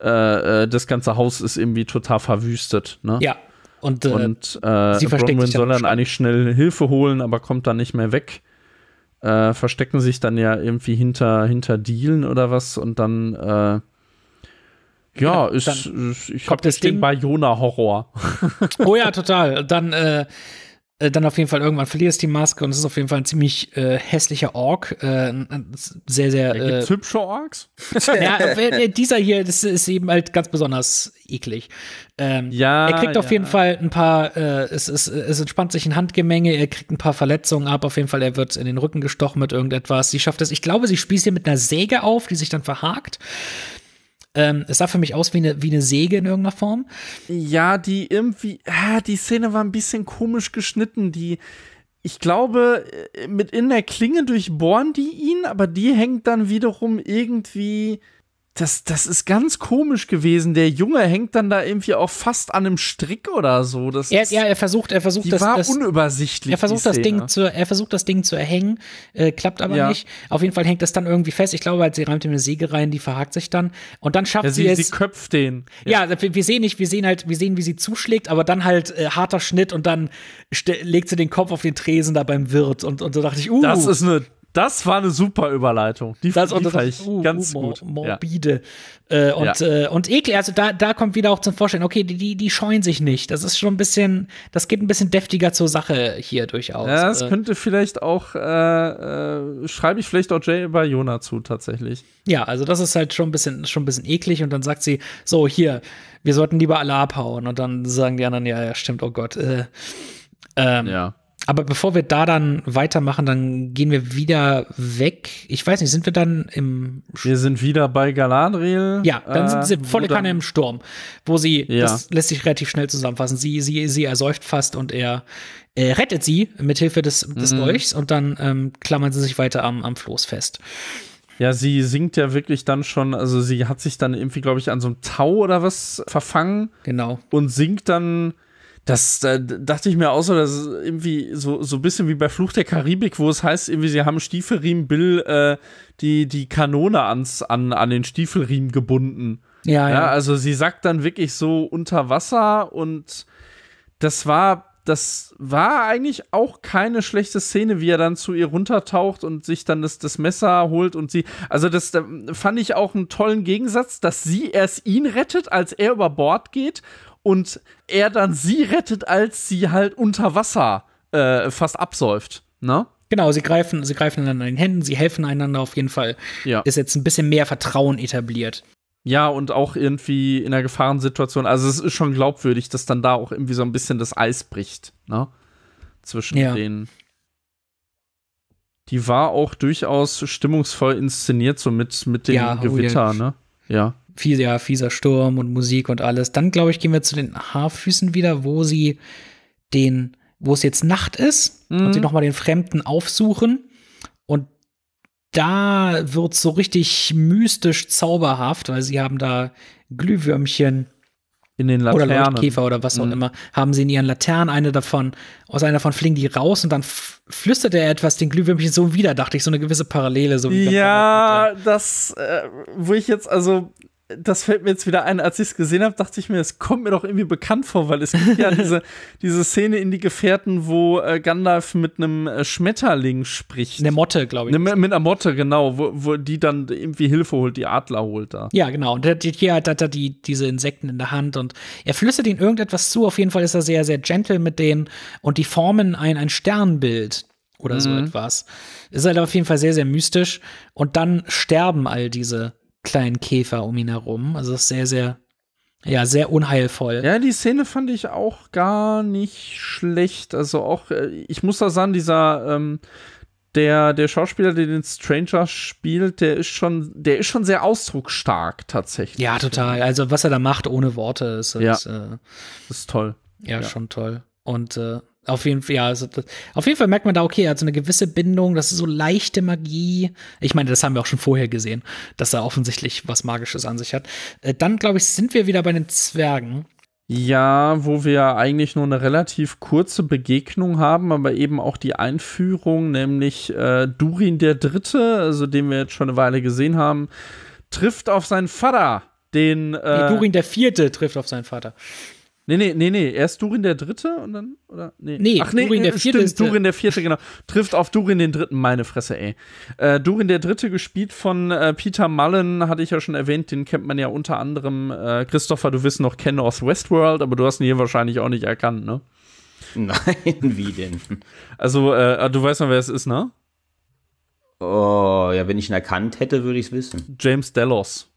[SPEAKER 1] äh, äh das ganze Haus ist irgendwie total verwüstet. Ne?
[SPEAKER 3] Ja.
[SPEAKER 1] Und, äh, und sie Bronwyn soll dann eigentlich schnell Hilfe holen, aber kommt dann nicht mehr weg äh, verstecken sich dann ja irgendwie hinter, hinter Dielen oder was und dann äh, ja, ist, ist ich habe das Ding bei Jona Horror.
[SPEAKER 3] oh ja, total. Dann äh, dann auf jeden Fall irgendwann verliert es die Maske und es ist auf jeden Fall ein ziemlich äh, hässlicher Ork. Äh, sehr, sehr.
[SPEAKER 1] Äh, gibt's hübsche Orks?
[SPEAKER 3] ja, äh, dieser hier, das ist eben halt ganz besonders eklig. Ähm,
[SPEAKER 1] ja.
[SPEAKER 3] Er kriegt
[SPEAKER 1] ja.
[SPEAKER 3] auf jeden Fall ein paar, äh, es, es, es entspannt sich ein Handgemenge, er kriegt ein paar Verletzungen ab, auf jeden Fall, er wird in den Rücken gestochen mit irgendetwas. Sie schafft es, ich glaube, sie spießt hier mit einer Säge auf, die sich dann verhakt. Ähm, es sah für mich aus wie eine, wie eine Säge in irgendeiner Form.
[SPEAKER 1] Ja, die irgendwie, ah, die Szene war ein bisschen komisch geschnitten. Die, ich glaube, äh, mit in der Klinge durchbohren die ihn, aber die hängt dann wiederum irgendwie das, das ist ganz komisch gewesen. Der Junge hängt dann da irgendwie auch fast an einem Strick oder so. Das
[SPEAKER 3] er, ja, er versucht, er versucht
[SPEAKER 1] die
[SPEAKER 3] das,
[SPEAKER 1] war
[SPEAKER 3] das,
[SPEAKER 1] unübersichtlich.
[SPEAKER 3] Er versucht das Ding zu, er versucht das Ding zu erhängen, äh, klappt aber
[SPEAKER 1] Ja.
[SPEAKER 3] nicht. Auf jeden Fall hängt das dann irgendwie fest. Ich glaube, halt, sie reimt ihm eine Säge rein, die verhakt sich dann und dann schafft
[SPEAKER 1] ja,
[SPEAKER 3] sie
[SPEAKER 1] sie,
[SPEAKER 3] es.
[SPEAKER 1] sie köpft den.
[SPEAKER 3] ja, wir, wir sehen nicht, wir sehen halt, wir sehen, wie sie zuschlägt, aber dann halt äh, harter Schnitt und dann legt sie den Kopf auf den Tresen da beim Wirt und, und so dachte ich, uh,
[SPEAKER 1] Das ist eine, das war eine super Überleitung. Die,
[SPEAKER 3] das
[SPEAKER 1] die
[SPEAKER 3] das,
[SPEAKER 1] ich
[SPEAKER 3] uh,
[SPEAKER 1] ganz
[SPEAKER 3] uh,
[SPEAKER 1] gut. Ja.
[SPEAKER 3] morbide äh, und
[SPEAKER 1] Ja.
[SPEAKER 3] äh, und eklig. Also da da kommt wieder auch zum Vorstellen. Okay, die die die scheuen sich nicht. Das ist schon ein bisschen, das geht ein bisschen deftiger zur Sache hier durchaus.
[SPEAKER 1] Ja, das
[SPEAKER 3] äh,
[SPEAKER 1] könnte vielleicht auch, äh, äh, schreibe ich vielleicht auch Jay Bayona zu, tatsächlich.
[SPEAKER 3] ja, also das ist halt schon ein bisschen schon ein bisschen eklig. Und dann sagt sie so hier, wir sollten lieber alle abhauen. Und dann sagen die anderen ja ja stimmt. Oh Gott. Äh, ähm,
[SPEAKER 1] Ja.
[SPEAKER 3] Aber bevor wir da dann weitermachen, dann gehen wir wieder weg. Ich weiß nicht, sind wir dann im
[SPEAKER 1] Wir sind wieder bei Galadriel.
[SPEAKER 3] Ja, dann sind sie
[SPEAKER 1] äh,
[SPEAKER 3] volle Kanne im Sturm, wo sie,
[SPEAKER 1] Ja.
[SPEAKER 3] das lässt sich relativ schnell zusammenfassen, sie, sie, sie ersäuft fast und er äh, rettet sie mit Hilfe des, des
[SPEAKER 1] Mhm.
[SPEAKER 3] Dolchs und dann ähm, klammern sie sich weiter am, am Floß fest.
[SPEAKER 1] Ja, sie singt ja wirklich dann schon, also sie hat sich dann irgendwie, glaube ich, an so einem Tau oder was verfangen
[SPEAKER 3] Genau.
[SPEAKER 1] und singt dann. Das da dachte ich mir auch so, das ist irgendwie so, so ein bisschen wie bei Fluch der Karibik, wo es heißt, irgendwie, sie haben Stiefelriemen Bill äh, die, die Kanone ans, an, an den Stiefelriemen gebunden.
[SPEAKER 3] Ja,
[SPEAKER 1] Ja,
[SPEAKER 3] ja.
[SPEAKER 1] also sie sagt dann wirklich so unter Wasser und das war, das war eigentlich auch keine schlechte Szene, wie er dann zu ihr runtertaucht und sich dann das, das Messer holt und sie, also das da fand ich auch einen tollen Gegensatz, dass sie erst ihn rettet, als er über Bord geht und er dann sie rettet, als sie halt unter Wasser äh, fast absäuft, ne?
[SPEAKER 3] Genau, sie greifen, sie greifen einander in den Händen, sie helfen einander auf jeden Fall.
[SPEAKER 1] Ja.
[SPEAKER 3] Ist jetzt ein bisschen mehr Vertrauen etabliert.
[SPEAKER 1] Ja, und auch irgendwie in einer Gefahrensituation. Also es ist schon glaubwürdig, dass dann da auch irgendwie so ein bisschen das Eis bricht, ne? Zwischen
[SPEAKER 3] Ja.
[SPEAKER 1] denen. Die war auch durchaus stimmungsvoll inszeniert, so mit, mit dem
[SPEAKER 3] Ja, oh
[SPEAKER 1] Gewitter,
[SPEAKER 3] ja.
[SPEAKER 1] ne? Ja.
[SPEAKER 3] Fies, ja, fieser Sturm und Musik und alles. Dann, glaube ich, gehen wir zu den Haarfüßen wieder, wo sie den, wo es jetzt Nacht ist
[SPEAKER 1] Mhm.
[SPEAKER 3] und sie nochmal den Fremden aufsuchen. Und da wird so richtig mystisch zauberhaft, weil sie haben da Glühwürmchen
[SPEAKER 1] In den
[SPEAKER 3] oder
[SPEAKER 1] Laternen.
[SPEAKER 3] Leuchtkäfer oder was auch
[SPEAKER 1] Mhm.
[SPEAKER 3] immer, haben sie in ihren Laternen eine davon, aus einer davon fliegen die raus und dann flüstert er etwas den Glühwürmchen so wieder, dachte ich, so eine gewisse Parallele. So
[SPEAKER 1] Ja, das, äh, wo ich jetzt, also, das fällt mir jetzt wieder ein, als ich es gesehen habe, dachte ich mir, es kommt mir doch irgendwie bekannt vor, weil es gibt ja diese, diese Szene in die Gefährten, wo äh, Gandalf mit einem äh, Schmetterling spricht.
[SPEAKER 3] Eine Motte, glaube ich.
[SPEAKER 1] Ne, mit einer Motte, genau, wo, wo die dann irgendwie Hilfe holt, die Adler holt da.
[SPEAKER 3] Ja, genau. Und hier hat er die, diese Insekten in der Hand und er flüstert ihnen irgendetwas zu. Auf jeden Fall ist er sehr, sehr gentle mit denen und die formen ein, ein Sternbild oder so etwas. Ist halt auf jeden Fall sehr, sehr mystisch. Und dann sterben all diese kleinen Käfer um ihn herum. Also das ist sehr, sehr, ja, sehr unheilvoll.
[SPEAKER 1] Ja, die Szene fand ich auch gar nicht schlecht. Also auch, äh, ich muss da sagen, dieser, ähm, der, der Schauspieler, der den Stranger spielt, der ist schon, der ist schon sehr ausdrucksstark tatsächlich.
[SPEAKER 3] Ja, total. Also was er da macht ohne Worte ist,
[SPEAKER 1] Ja.
[SPEAKER 3] ist äh,
[SPEAKER 1] ist toll.
[SPEAKER 3] Ja, schon toll. Und äh, auf jeden Fall, ja, also das, auf jeden Fall merkt man da, okay, er hat so eine gewisse Bindung, das ist so leichte Magie. Ich meine, das haben wir auch schon vorher gesehen, dass er offensichtlich was Magisches an sich hat. Äh, dann, glaube ich, sind wir wieder bei den Zwergen.
[SPEAKER 1] Ja, wo wir eigentlich nur eine relativ kurze Begegnung haben, aber eben auch die Einführung, nämlich äh, Durin der Dritte, also den wir jetzt schon eine Weile gesehen haben, trifft auf seinen Vater, den. Äh,
[SPEAKER 3] Nee, Durin der Vierte trifft auf seinen Vater.
[SPEAKER 1] Nee, nee, nee, nee. Erst Durin der Dritte und dann, oder? Nee,
[SPEAKER 3] Nee,
[SPEAKER 1] Ach, nee
[SPEAKER 3] Durin der
[SPEAKER 1] äh,
[SPEAKER 3] Vierte
[SPEAKER 1] stimmt, Durin der Vierte, genau. Trifft auf Durin den Dritten, meine Fresse, ey. Äh, Durin der Dritte, gespielt von äh, Peter Mullen, hatte ich ja schon erwähnt, den kennt man ja unter anderem, äh, Christopher, du wirst noch kennen aus Westworld, aber du hast ihn hier wahrscheinlich auch nicht erkannt, ne?
[SPEAKER 2] Nein, wie denn?
[SPEAKER 1] Also, äh, du weißt noch, wer es ist, ne?
[SPEAKER 2] Oh, ja, wenn ich ihn erkannt hätte, würde ich es wissen.
[SPEAKER 1] James Delos.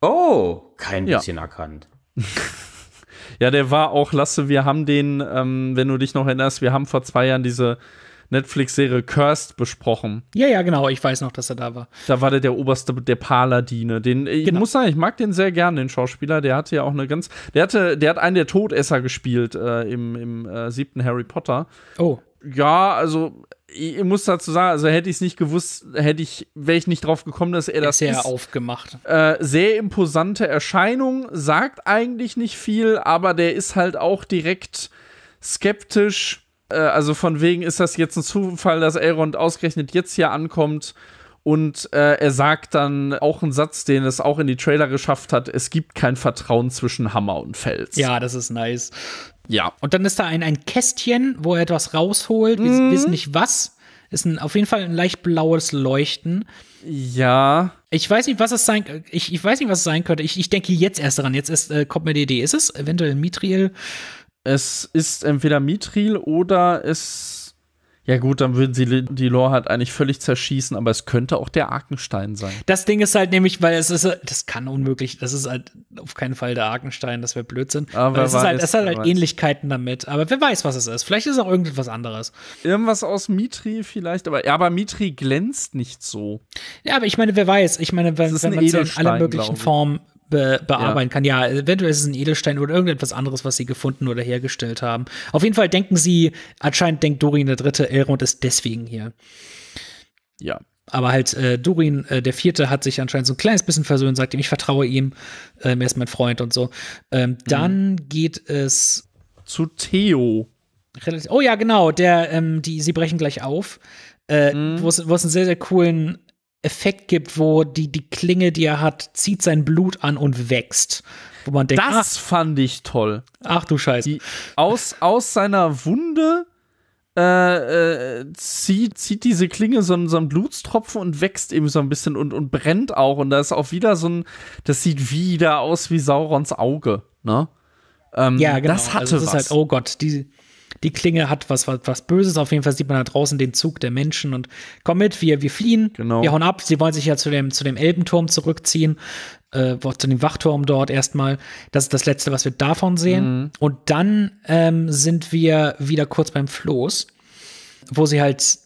[SPEAKER 2] Oh, kein
[SPEAKER 1] Ja.
[SPEAKER 2] bisschen erkannt.
[SPEAKER 1] Ja, der war auch, Lasse, wir haben den, ähm, wenn du dich noch erinnerst, wir haben vor zwei Jahren diese Netflix-Serie Cursed besprochen.
[SPEAKER 3] Ja, ja, genau, ich weiß noch, dass er da war.
[SPEAKER 1] Da war der der oberste, der Paladine. Den, ich
[SPEAKER 3] Genau.
[SPEAKER 1] muss sagen, ich mag den sehr gern, den Schauspieler. Der hatte ja auch eine ganz, der hatte, der hat einen der Todesser gespielt äh, im, im äh, siebten Harry Potter.
[SPEAKER 3] Oh,
[SPEAKER 1] ja, also ich, muss dazu sagen, also hätte ich es nicht gewusst, hätte ich, wäre ich nicht drauf gekommen, dass er das
[SPEAKER 3] Sehr
[SPEAKER 1] ist.
[SPEAKER 3] aufgemacht.
[SPEAKER 1] Äh, sehr imposante Erscheinung, sagt eigentlich nicht viel, aber der ist halt auch direkt skeptisch. Äh, also von wegen ist das jetzt ein Zufall, dass Elrond ausgerechnet jetzt hier ankommt. Und äh, er sagt dann auch einen Satz, den es auch in die Trailer geschafft hat: Es gibt kein Vertrauen zwischen Hammer und Fels.
[SPEAKER 3] Ja, das ist nice.
[SPEAKER 1] Ja.
[SPEAKER 3] Und dann ist da ein, ein Kästchen, wo er etwas rausholt. Wir
[SPEAKER 1] Mhm.
[SPEAKER 3] wissen nicht was. Ist ein, auf jeden Fall ein leicht blaues Leuchten.
[SPEAKER 1] Ja.
[SPEAKER 3] Ich weiß nicht, was es sein ich, ich weiß nicht, was es sein könnte. Ich, ich denke jetzt erst daran. Jetzt ist, äh, kommt mir die Idee. Ist es eventuell Mithril?
[SPEAKER 1] Es ist entweder Mithril oder es. Ja, gut, dann würden sie die Lore halt eigentlich völlig zerschießen, aber es könnte auch der Arkenstein sein.
[SPEAKER 3] Das Ding ist halt nämlich, weil es ist, das kann unmöglich, das ist halt auf keinen Fall der Arkenstein, das wäre Blödsinn.
[SPEAKER 1] Aber
[SPEAKER 3] Weil es, ist halt, es hat halt
[SPEAKER 1] weiß.
[SPEAKER 3] Ähnlichkeiten damit, aber wer weiß, was es ist. Vielleicht ist es auch irgendetwas anderes.
[SPEAKER 1] Irgendwas aus Mithril vielleicht, aber ja, aber Mithril glänzt nicht so.
[SPEAKER 3] Ja, aber ich meine, wer weiß. Ich meine, wenn, wenn man es in aller möglichen. Formen be bearbeiten kann. Ja, eventuell ist es ein Edelstein oder irgendetwas anderes, was sie gefunden oder hergestellt haben. Auf jeden Fall denken sie, anscheinend denkt Durin der Dritte, Elrond ist deswegen hier.
[SPEAKER 1] Ja.
[SPEAKER 3] Aber halt, äh, Durin, äh, der Vierte, hat sich anscheinend so ein kleines bisschen versöhnt, sagt ihm, ich vertraue ihm, ähm, er ist mein Freund und so. Ähm, dann
[SPEAKER 1] Mhm.
[SPEAKER 3] geht es
[SPEAKER 1] Zu Theo.
[SPEAKER 3] relativ. Oh ja, genau, der, ähm, die, sie brechen gleich auf. Äh,
[SPEAKER 1] Mhm.
[SPEAKER 3] wo es wo es einen sehr, sehr coolen Effekt gibt, wo die, die Klinge, die er hat, zieht sein Blut an und wächst. Wo man denkt,
[SPEAKER 1] Das fand ich toll.
[SPEAKER 3] ach, ach du Scheiße.
[SPEAKER 1] Die, aus, aus seiner Wunde äh, äh, zieht, zieht diese Klinge so, einen- so einen Blutstropfen und wächst eben so ein bisschen und, und brennt auch. Und da ist auch wieder so ein, das sieht wieder aus wie Saurons Auge, ne? Ähm,
[SPEAKER 3] ja, genau.
[SPEAKER 1] Das hatte
[SPEAKER 3] also, das
[SPEAKER 1] was.
[SPEAKER 3] ist halt, oh Gott, die, die Klinge hat was, was, was Böses. Auf jeden Fall sieht man da draußen den Zug der Menschen und komm mit, wir, wir fliehen,
[SPEAKER 1] Genau.
[SPEAKER 3] wir hauen ab. Sie wollen sich ja zu dem, zu dem Elbenturm zurückziehen, äh, zu dem Wachturm dort erstmal. Das ist das Letzte, was wir davon sehen.
[SPEAKER 1] Mhm.
[SPEAKER 3] Und dann ähm, sind wir wieder kurz beim Floß, wo sie halt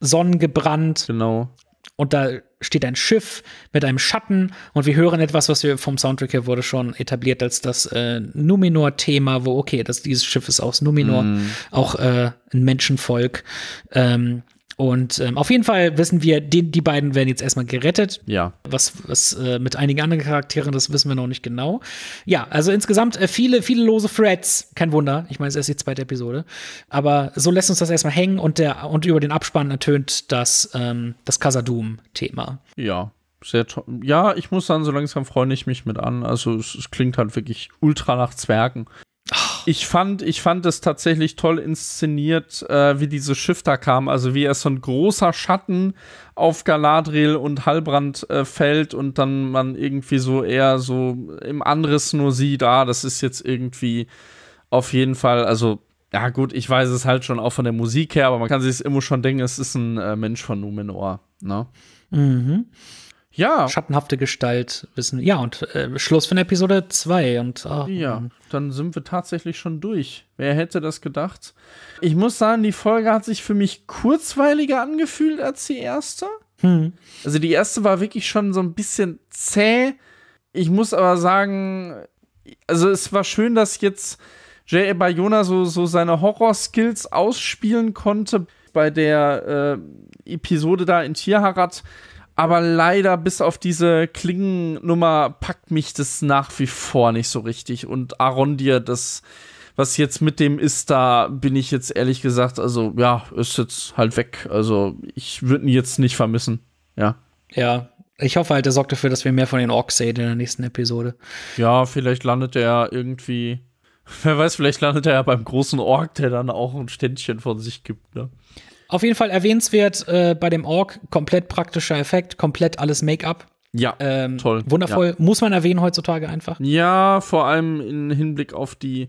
[SPEAKER 3] sonnengebrannt
[SPEAKER 1] Genau.
[SPEAKER 3] und da steht ein Schiff mit einem Schatten und wir hören etwas, was wir vom Soundtrack her wurde schon etabliert als das äh, Numenor-Thema, wo okay, das, dieses Schiff ist aus Numenor, auch äh, ein Menschenvolk. Ähm, und ähm, auf jeden Fall wissen wir, die, die beiden werden jetzt erstmal gerettet.
[SPEAKER 1] Ja.
[SPEAKER 3] Was, was äh, mit einigen anderen Charakteren, das wissen wir noch nicht genau. Ja, also insgesamt äh, viele, viele lose Threads. Kein Wunder. Ich meine, es ist die zweite Episode. Aber so lässt uns das erstmal hängen und, der, und über den Abspann ertönt das, ähm, das Casadum-Thema.
[SPEAKER 1] Ja. Sehr toll. Ja, ich muss sagen, so langsam freue ich mich mit an. Also es, es klingt halt wirklich ultra nach Zwergen. Ich fand, ich fand es tatsächlich toll inszeniert, äh, wie dieses Schiff da kam. Also wie erst so ein großer Schatten auf Galadriel und Halbrand äh, fällt und dann man irgendwie so eher so im Anriss nur sieht, ah, das ist jetzt irgendwie auf jeden Fall, also ja gut, ich weiß es halt schon auch von der Musik her, aber man kann sich immer schon denken, es ist ein äh, Mensch von Numenor, ne?
[SPEAKER 3] Mhm.
[SPEAKER 1] Ja,
[SPEAKER 3] Schattenhafte Gestalt wissen. Ja, und äh, Schluss von Episode 2. Und ah,
[SPEAKER 1] Ja, dann sind wir tatsächlich schon durch. Wer hätte das gedacht? Ich muss sagen, die Folge hat sich für mich kurzweiliger angefühlt als die erste.
[SPEAKER 3] Hm.
[SPEAKER 1] Also die erste war wirklich schon so ein bisschen zäh. Ich muss aber sagen, also es war schön, dass jetzt J.A. Bayona so, so seine Horror-Skills ausspielen konnte bei der äh, Episode da in Tierharat. Aber leider, bis auf diese Klingennummer, packt mich das nach wie vor nicht so richtig. Und Arondir, das, was jetzt mit dem ist, da bin ich jetzt ehrlich gesagt, also ja, ist jetzt halt weg. Also ich würde ihn jetzt nicht vermissen. Ja.
[SPEAKER 3] Ja. Ich hoffe halt, er sorgt dafür, dass wir mehr von den Orks sehen in der nächsten Episode.
[SPEAKER 1] Ja, vielleicht landet er irgendwie. Wer weiß, vielleicht landet er ja beim großen Ork, der dann auch ein Ständchen von sich gibt, ne?
[SPEAKER 3] Auf jeden Fall erwähnenswert äh, bei dem Ork, komplett praktischer Effekt, komplett alles Make-up.
[SPEAKER 1] Ja,
[SPEAKER 3] Ähm,
[SPEAKER 1] toll.
[SPEAKER 3] Wundervoll. Muss man erwähnen heutzutage einfach.
[SPEAKER 1] Ja, vor allem im Hinblick auf die.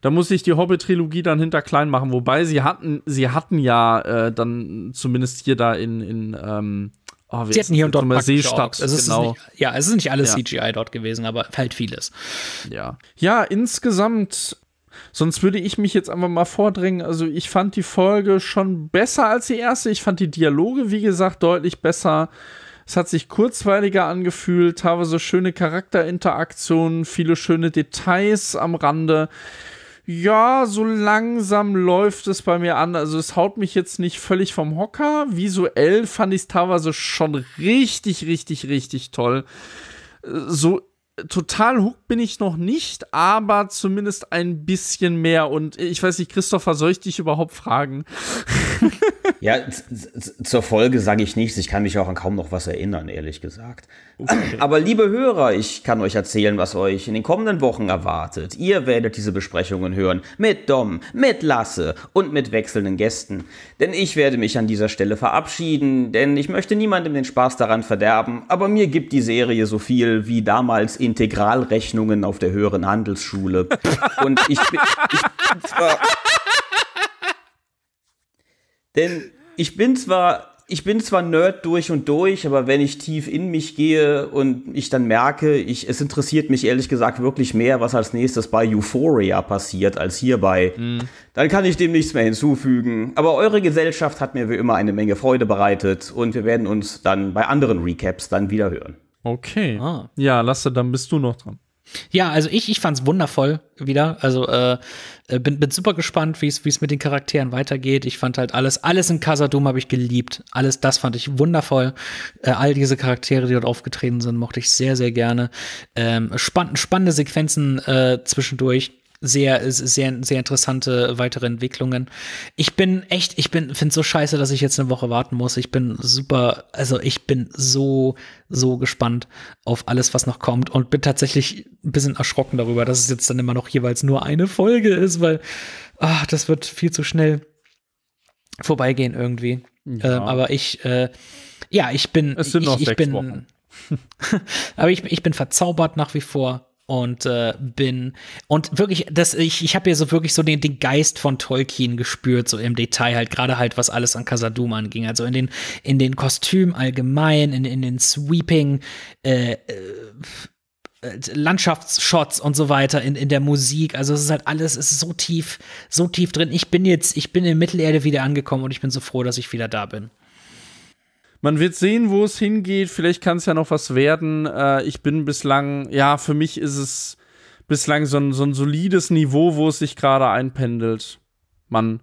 [SPEAKER 1] Da muss ich die Hobbit-Trilogie dann hinter klein machen, wobei sie hatten, sie hatten ja äh, dann zumindest hier da in, in ähm, oh,
[SPEAKER 3] Sie hatten hier und dort praktische
[SPEAKER 1] Seestadt.
[SPEAKER 3] Also
[SPEAKER 1] genau.
[SPEAKER 3] nicht, ja, es ist nicht alles
[SPEAKER 1] Ja.
[SPEAKER 3] CGI dort gewesen, aber halt vieles.
[SPEAKER 1] Ja. Ja, insgesamt, sonst würde ich mich jetzt einfach mal vordrängen. Also, ich fand die Folge schon besser als die erste. Ich fand die Dialoge, wie gesagt, deutlich besser. Es hat sich kurzweiliger angefühlt, teilweise schöne Charakterinteraktionen, viele schöne Details am Rande. Ja, so langsam läuft es bei mir an. Also es haut mich jetzt nicht völlig vom Hocker. Visuell fand ich es teilweise schon richtig, richtig, richtig toll. So total hooked bin ich noch nicht, aber zumindest ein bisschen mehr. Und ich weiß nicht, Christopher, soll ich dich überhaupt fragen?
[SPEAKER 2] ja, zur Folge sage ich nichts. Ich kann mich auch an kaum noch was erinnern, ehrlich gesagt. Okay. Aber liebe Hörer, ich kann euch erzählen, was euch in den kommenden Wochen erwartet. Ihr werdet diese Besprechungen hören mit Dom, mit Lasse und mit wechselnden Gästen. Denn ich werde mich an dieser Stelle verabschieden, denn ich möchte niemandem den Spaß daran verderben. Aber mir gibt die Serie so viel wie damals Integralrechnungen auf der höheren Handelsschule. Und ich bin, ich bin zwar denn ich bin zwar, ich bin zwar Nerd durch und durch, aber wenn ich tief in mich gehe und ich dann merke, ich, es interessiert mich ehrlich gesagt wirklich mehr, was als nächstes bei Euphoria passiert, als hierbei, mhm. dann kann ich dem nichts mehr hinzufügen. Aber eure Gesellschaft hat mir wie immer eine Menge Freude bereitet und wir werden uns dann bei anderen Recaps dann wieder hören.
[SPEAKER 1] Okay. Ah. Ja, Lasse, dann bist du noch dran.
[SPEAKER 3] Ja, also ich, ich fand's wundervoll wieder. Also äh, äh bin, bin super gespannt, wie es mit den Charakteren weitergeht. Ich fand halt alles, alles in Casadum habe ich geliebt. Alles das fand ich wundervoll. Äh, all diese Charaktere, die dort aufgetreten sind, mochte ich sehr, sehr gerne. Ähm, spann spannende Sequenzen äh, zwischendurch sehr, sehr, sehr interessante weitere Entwicklungen. Ich bin echt, ich bin, finde so scheiße, dass ich jetzt eine Woche warten muss. Ich bin super, also ich bin so, so gespannt auf alles, was noch kommt und bin tatsächlich ein bisschen erschrocken darüber, dass es jetzt dann immer noch jeweils nur eine Folge ist, weil, ach, das wird viel zu schnell vorbeigehen irgendwie. Ja. Ähm, aber ich, äh, ja, ich bin,
[SPEAKER 1] es sind
[SPEAKER 3] ich,
[SPEAKER 1] noch
[SPEAKER 3] ich
[SPEAKER 1] sechs
[SPEAKER 3] bin,
[SPEAKER 1] Wochen.
[SPEAKER 3] aber ich, ich bin verzaubert nach wie vor und äh, bin und wirklich das ich ich habe ja so wirklich so den, den Geist von Tolkien gespürt so im Detail halt gerade halt was alles an Casadum anging also in den in den Kostümen allgemein in in den Sweeping äh, äh, Landschaftsshots und so weiter in, in der Musik. Also es ist halt alles, es ist so tief, so tief drin. Ich bin jetzt, ich bin in Mittelerde wieder angekommen und ich bin so froh, dass ich wieder da bin.
[SPEAKER 1] Man wird sehen, wo es hingeht. Vielleicht kann es ja noch was werden. Äh, ich bin bislang, ja, für mich ist es bislang so ein, so ein solides Niveau, wo es sich gerade einpendelt. Man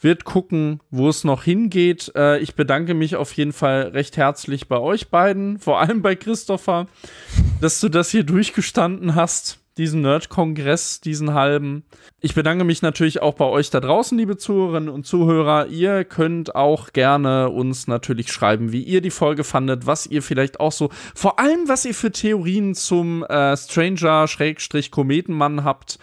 [SPEAKER 1] wird gucken, wo es noch hingeht. Äh, ich bedanke mich auf jeden Fall recht herzlich bei euch beiden, vor allem bei Christopher, dass du das hier durchgestanden hast diesen Nerd-Kongress, diesen halben. Ich bedanke mich natürlich auch bei euch da draußen, liebe Zuhörerinnen und Zuhörer. Ihr könnt auch gerne uns natürlich schreiben, wie ihr die Folge fandet, was ihr vielleicht auch so, vor allem was ihr für Theorien zum äh, Stranger-Kometenmann habt.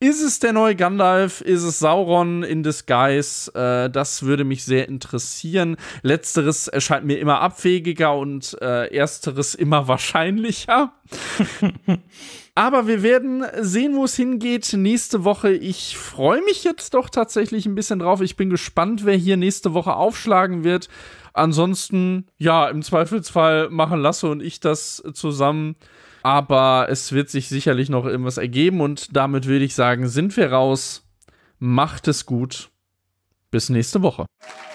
[SPEAKER 1] Ist es der neue Gandalf? Ist es Sauron in Disguise? Äh, das würde mich sehr interessieren. Letzteres erscheint mir immer abwegiger und äh, ersteres immer wahrscheinlicher. Aber wir werden sehen, wo es hingeht nächste Woche. Ich freue mich jetzt doch tatsächlich ein bisschen drauf. Ich bin gespannt, wer hier nächste Woche aufschlagen wird. Ansonsten, ja, im Zweifelsfall machen Lasse und ich das zusammen. Aber es wird sich sicherlich noch irgendwas ergeben und damit würde ich sagen, sind wir raus. Macht es gut. Bis nächste Woche.